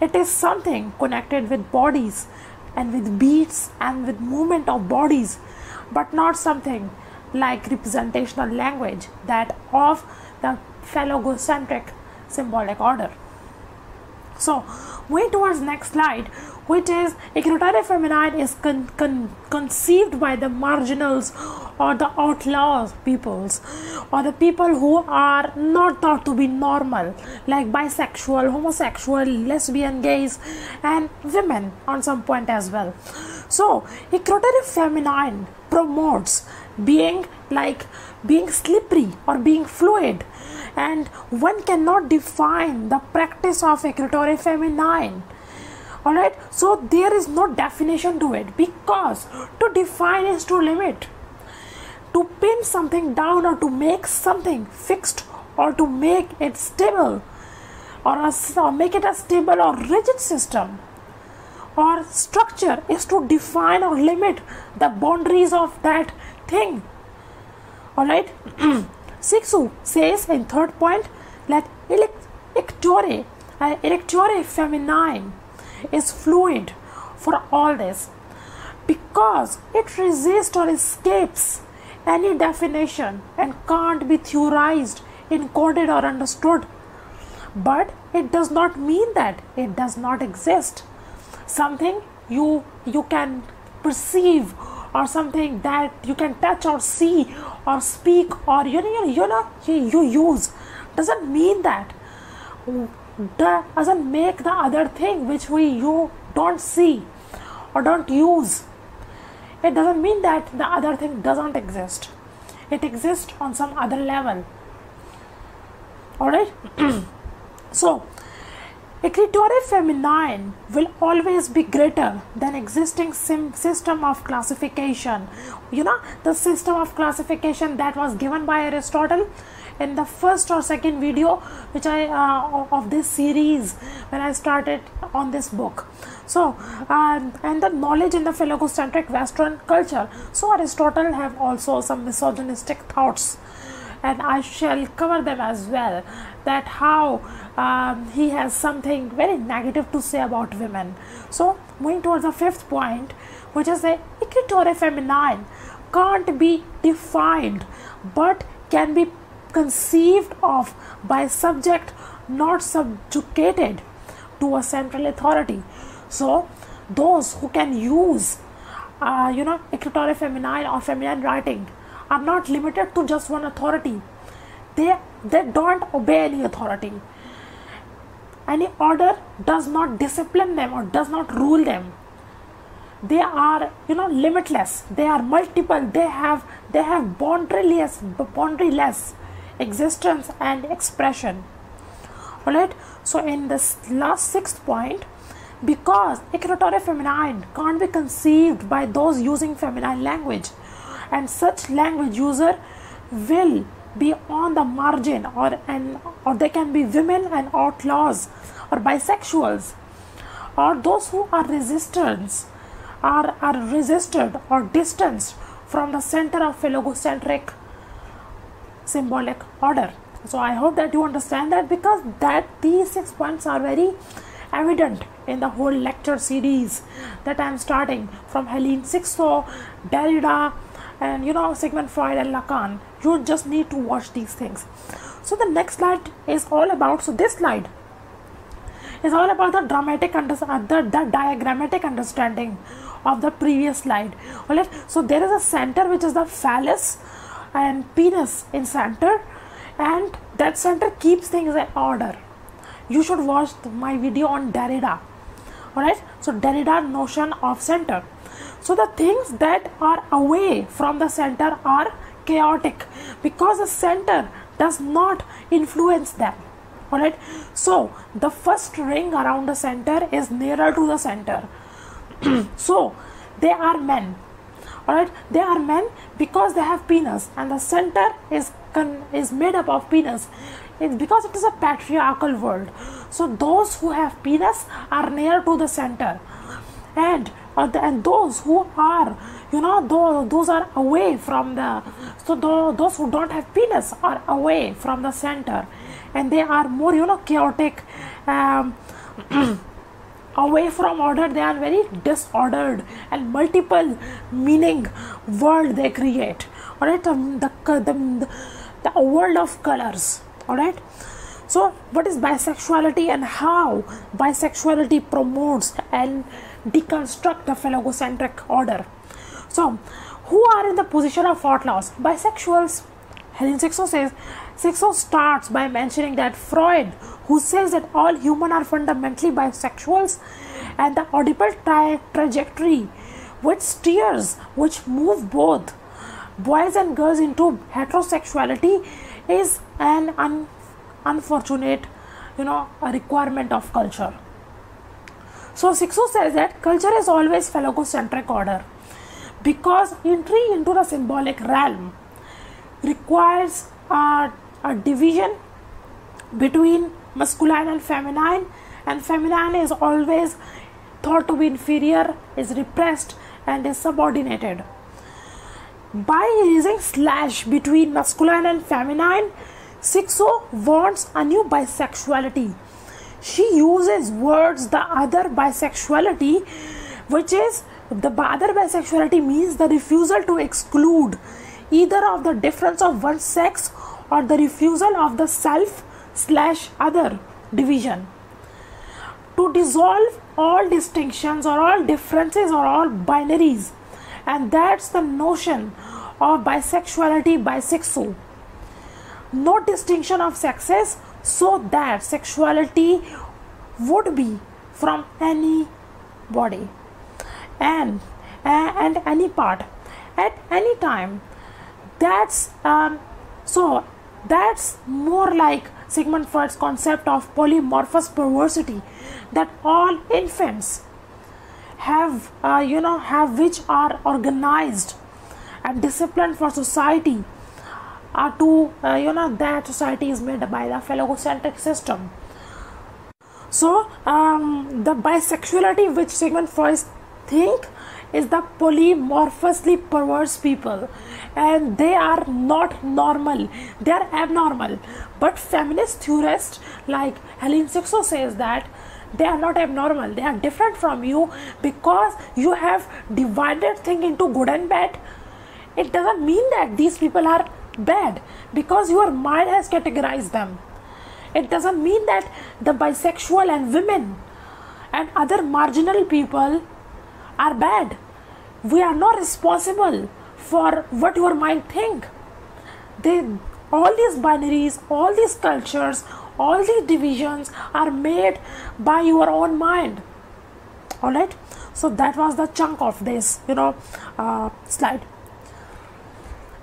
[SPEAKER 1] It is something connected with bodies and with beats and with movement of bodies, but not something like representational language that of the phallogocentric symbolic order. So, going towards next slide, which is écriture feminine is con- con- conceived by the marginals or the outlaws peoples or the people who are not thought to be normal like bisexual homosexual lesbian gays and women on some point as well. So écriture feminine promotes being like being slippery or being fluid and one cannot define the practice of écriture feminine all right so there is no definition to it because to define is to limit. To pin something down or to make something fixed or to make it stable or, a, or make it a stable or rigid system or structure is to define or limit the boundaries of that thing. All right Cixous says in third point that écriture, uh, écriture feminine is fluid for all this because it resists or escapes any definition and can't be theorized, encoded, or understood. But it does not mean that it does not exist. Something you you can perceive or something that you can touch or see or speak or you know you know you, you use. Doesn't mean that. Doesn't make the other thing which we you don't see or don't use. It doesn't mean that the other thing doesn't exist. It exists on some other level. All right? So Écriture feminine will always be greater than existing system of classification. You know, the system of classification that was given by Aristotle in the first or second video which I uh, of this series when I started on this book. So, uh, and the knowledge in the phallogocentric Western culture. So, Aristotle have also some misogynistic thoughts and I shall cover them as well. That how um, he has something very negative to say about women. So, moving towards the fifth point, which is the écriture feminine can't be defined but can be conceived of by subject not subjugated to a central authority. So, those who can use, uh, you know, écriture feminine or feminine writing are not limited to just one authority. They they don't obey any authority. Any order does not discipline them or does not rule them. They are you know limitless. They are multiple. They have they have boundaryless boundaryless existence and expression. Alright. So in this last sixth point, because écriture feminine can't be conceived by those using feminine language and such language user will be on the margin or and or they can be women and outlaws or bisexuals or those who are resistance are, are resisted or distanced from the center of phallogocentric symbolic order. So i hope that you understand that because that these six points are very evident in the whole lecture series that i am starting from helene Cixous, derrida and you know sigmund freud and lacan you just need to watch these things. So the next slide is all about so this slide is all about the dramatic under, uh, the, the diagrammatic understanding of the previous slide. All right so there is a center which is the phallus and penis in center. And that center keeps things in order. You should watch my video on derrida. All right so derrida notion of center so the things that are away from the center are chaotic because the center does not influence them. All right so the first ring around the center is nearer to the center. So they are men. All right they are men because they have penis and the center is is made up of penis. It's because it is a patriarchal world. So those who have penis are near to the center. And and those who are you know those, those are away from the so those, those who don't have penis are away from the center. And they are more you know chaotic um, away from order. They are very disordered and multiple meaning world they create. All right um, the, the, the world of colors. All right so what is bisexuality and how bisexuality promotes and deconstruct the phallogocentric order. So who are in the position of outlaws bisexuals. Helene Cixous says Cixous starts by mentioning that Freud, who says that all humans are fundamentally bisexuals, and the Oedipal tra- trajectory, which steers, which move both boys and girls into heterosexuality, is an un- unfortunate, you know, a requirement of culture. So Cixous says that culture is always phallogocentric order because entry into the symbolic realm requires a, a division between masculine and feminine and feminine is always thought to be inferior is repressed and is subordinated. By using slash between masculine and feminine Cixous wants a new bisexuality she uses words the other bisexuality which is the other bisexuality means the refusal to exclude either of the difference of one sex or the refusal of the self slash other division. To dissolve all distinctions or all differences or all binaries. And that's the notion of bisexuality Cixous no distinction of sexes so that sexuality would be from any body. And and any part. At any time. That's um, so that's more like Sigmund Freud's concept of polymorphous perversity that all infants have uh, you know have which are organized and disciplined for society uh, to uh, you know that society is made by the phallocentric system. So um, the bisexuality which Sigmund Freud think is the polymorphously perverse people. And they are not normal. They are abnormal. But feminist theorists like Helene Cixous says that they are not abnormal. They are different from you because you have divided thing into good and bad. It doesn't mean that these people are bad because your mind has categorized them. It doesn't mean that the bisexual and women and other marginal people are bad. We are not responsible for what your mind think. They all these binaries all these cultures all these divisions are made by your own mind. All right? So that was the chunk of this you know uh, slide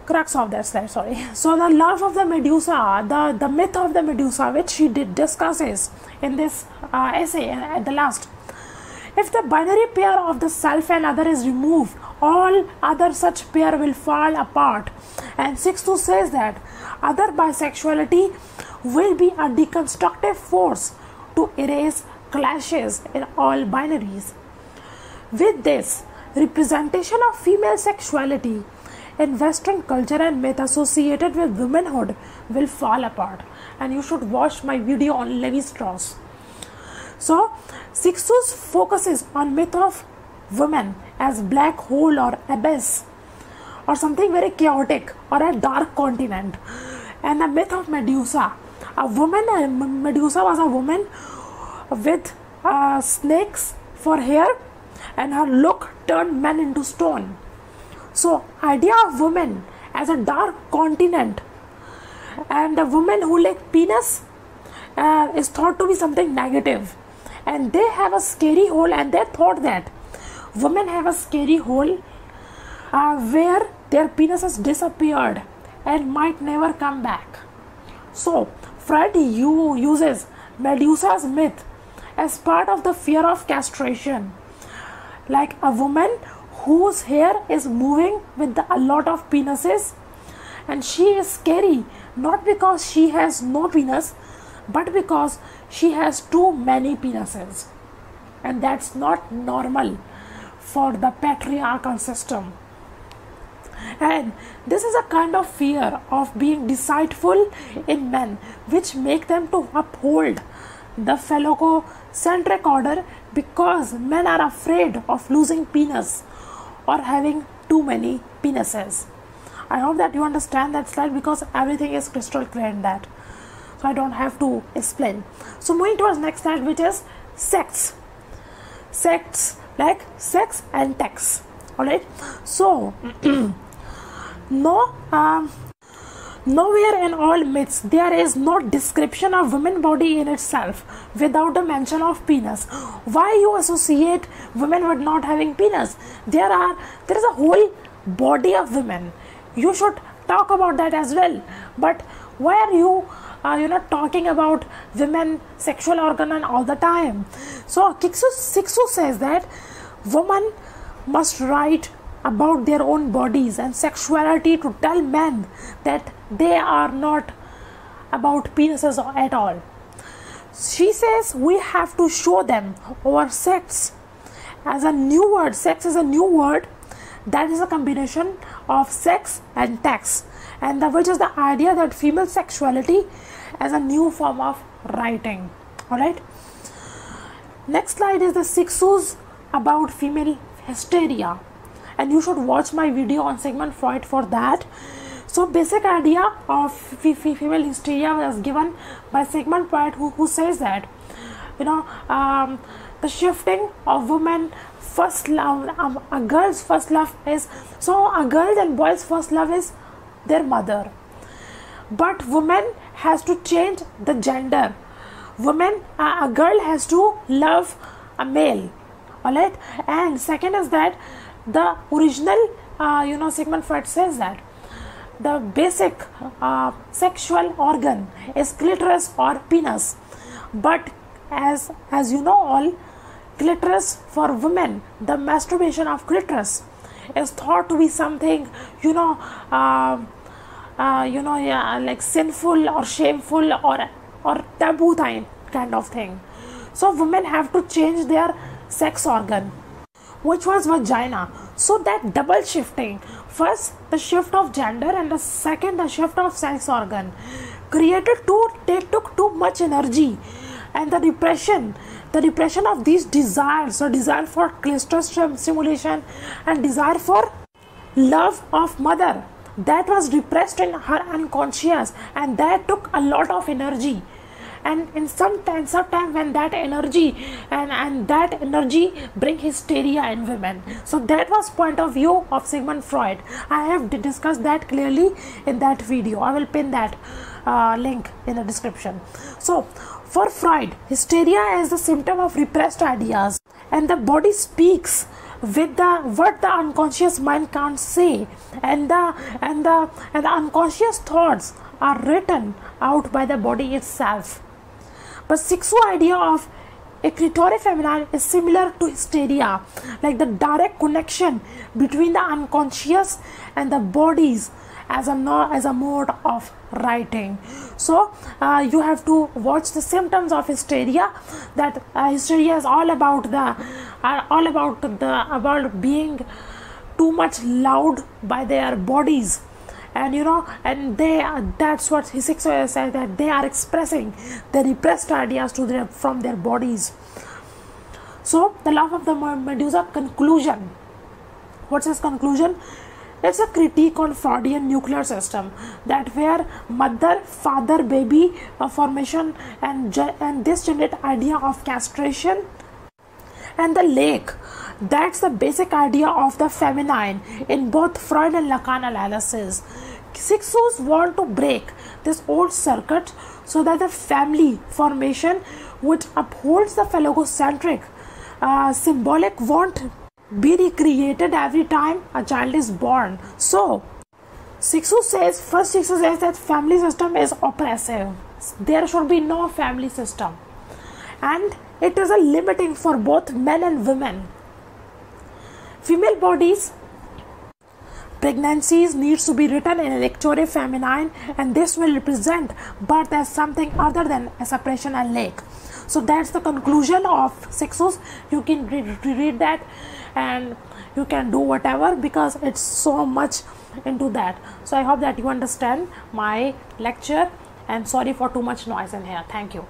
[SPEAKER 1] crux of that slide sorry so the Laugh of the Medusa the the myth of the medusa which she did discusses in this uh, essay at the last If the binary pair of the self and other is removed, all other such pair will fall apart. And Cixous says that other bisexuality will be a deconstructive force to erase clashes in all binaries. With this, representation of female sexuality in Western culture and myth associated with womanhood will fall apart. And you should watch my video on Levi Strauss. So, Cixous focuses on myth of women as black hole or abyss or something very chaotic or a dark continent. And the myth of Medusa. A woman, Medusa was a woman with uh, snakes for hair and her look turned men into stone. So, idea of woman as a dark continent and the woman who like penis uh, is thought to be something negative and they have a scary hole and they thought that women have a scary hole uh, where their penis has disappeared and might never come back. So, Freud uses Medusa's myth as part of the fear of castration. Like a woman whose hair is moving with the, a lot of penises. And she is scary not because she has no penis but because she has too many penises. And that's not normal for the patriarchal system. And this is a kind of fear of being deceitful in men which make them to uphold the phallocentric order because men are afraid of losing penis or having too many penises. I hope that you understand that slide because everything is crystal clear in that. So I don't have to explain. So moving towards next slide which is sex. Sex like sex and text. Alright. So no um Nowhere in all myths there is no description of woman body in itself without a mention of penis. Why you associate women with not having penis? There are there is a whole body of women. You should talk about that as well. But why are you uh, you know talking about women sexual organ and all the time? So Cixous Cixous says that woman must write about their own bodies and sexuality to tell men that they are not about penises at all. She says we have to show them our sex as a new word. Sex is a new word that is a combination of sex and text, and the, which is the idea that female sexuality as a new form of writing. All right. Next slide is the Cixous about female hysteria, and you should watch my video on Sigmund Freud for that. So basic idea of female hysteria was given by Sigmund Freud who, who says that you know um, the shifting of women first love um, a girl's first love is so a girl and boy's first love is their mother. But woman has to change the gender. Woman uh, a girl has to love a male all right and second is that the original uh, you know sigmund freud says that the basic uh, sexual organ is clitoris or penis. But as as you know all clitoris for women the masturbation of clitoris is thought to be something you know uh, uh, you know yeah, like sinful or shameful or or taboo kind of thing. So women have to change their sex organ which was vagina. So that double shifting. First the shift of gender and the second the shift of sex organ. Created too they took too much energy. And the repression the repression of these desires so desire for clitoris stimulation and desire for love of mother that was repressed in her unconscious and that took a lot of energy and in some time when that energy and and that energy bring hysteria in women. So that was point of view of sigmund freud. I have discussed that clearly in that video. I will pin that uh, link in the description. So for freud hysteria is the symptom of repressed ideas. And the body speaks with the what the unconscious mind can't say. And the and the and the unconscious thoughts are written out by the body itself but Cixous idea of écriture feminine is similar to hysteria, like the direct connection between the unconscious and the bodies as a as a mode of writing. So uh, you have to watch the symptoms of hysteria that uh, hysteria is all about the uh, all about the about being too much loud by their bodies and you know and they are that's what his says that they are expressing the repressed ideas to their from their bodies. So the Laugh of the Medusa conclusion. What's his conclusion? It's a critique on Freudian nuclear system that where mother, father, baby uh, formation and and this generate idea of castration and the lack. That's the basic idea of the feminine in both Freud and Lacan analysis. Cixous want to break this old circuit so that the family formation which upholds the phallocentric uh, symbolic want be recreated every time a child is born. So, Cixous says, first Cixous says that family system is oppressive. There should be no family system. And it is a limiting for both men and women. Female bodies. Pregnancies needs to be written in écriture feminine and this will represent birth as something other than a suppression and lack so that's the conclusion of Cixous you can re- read that and you can do whatever because it's so much into that. So i hope that you understand my lecture and sorry for too much noise in here. Thank you.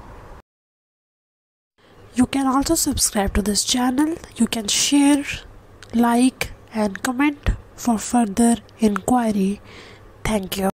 [SPEAKER 1] You can also subscribe to this channel. You can share like and comment for further inquiry. Thank you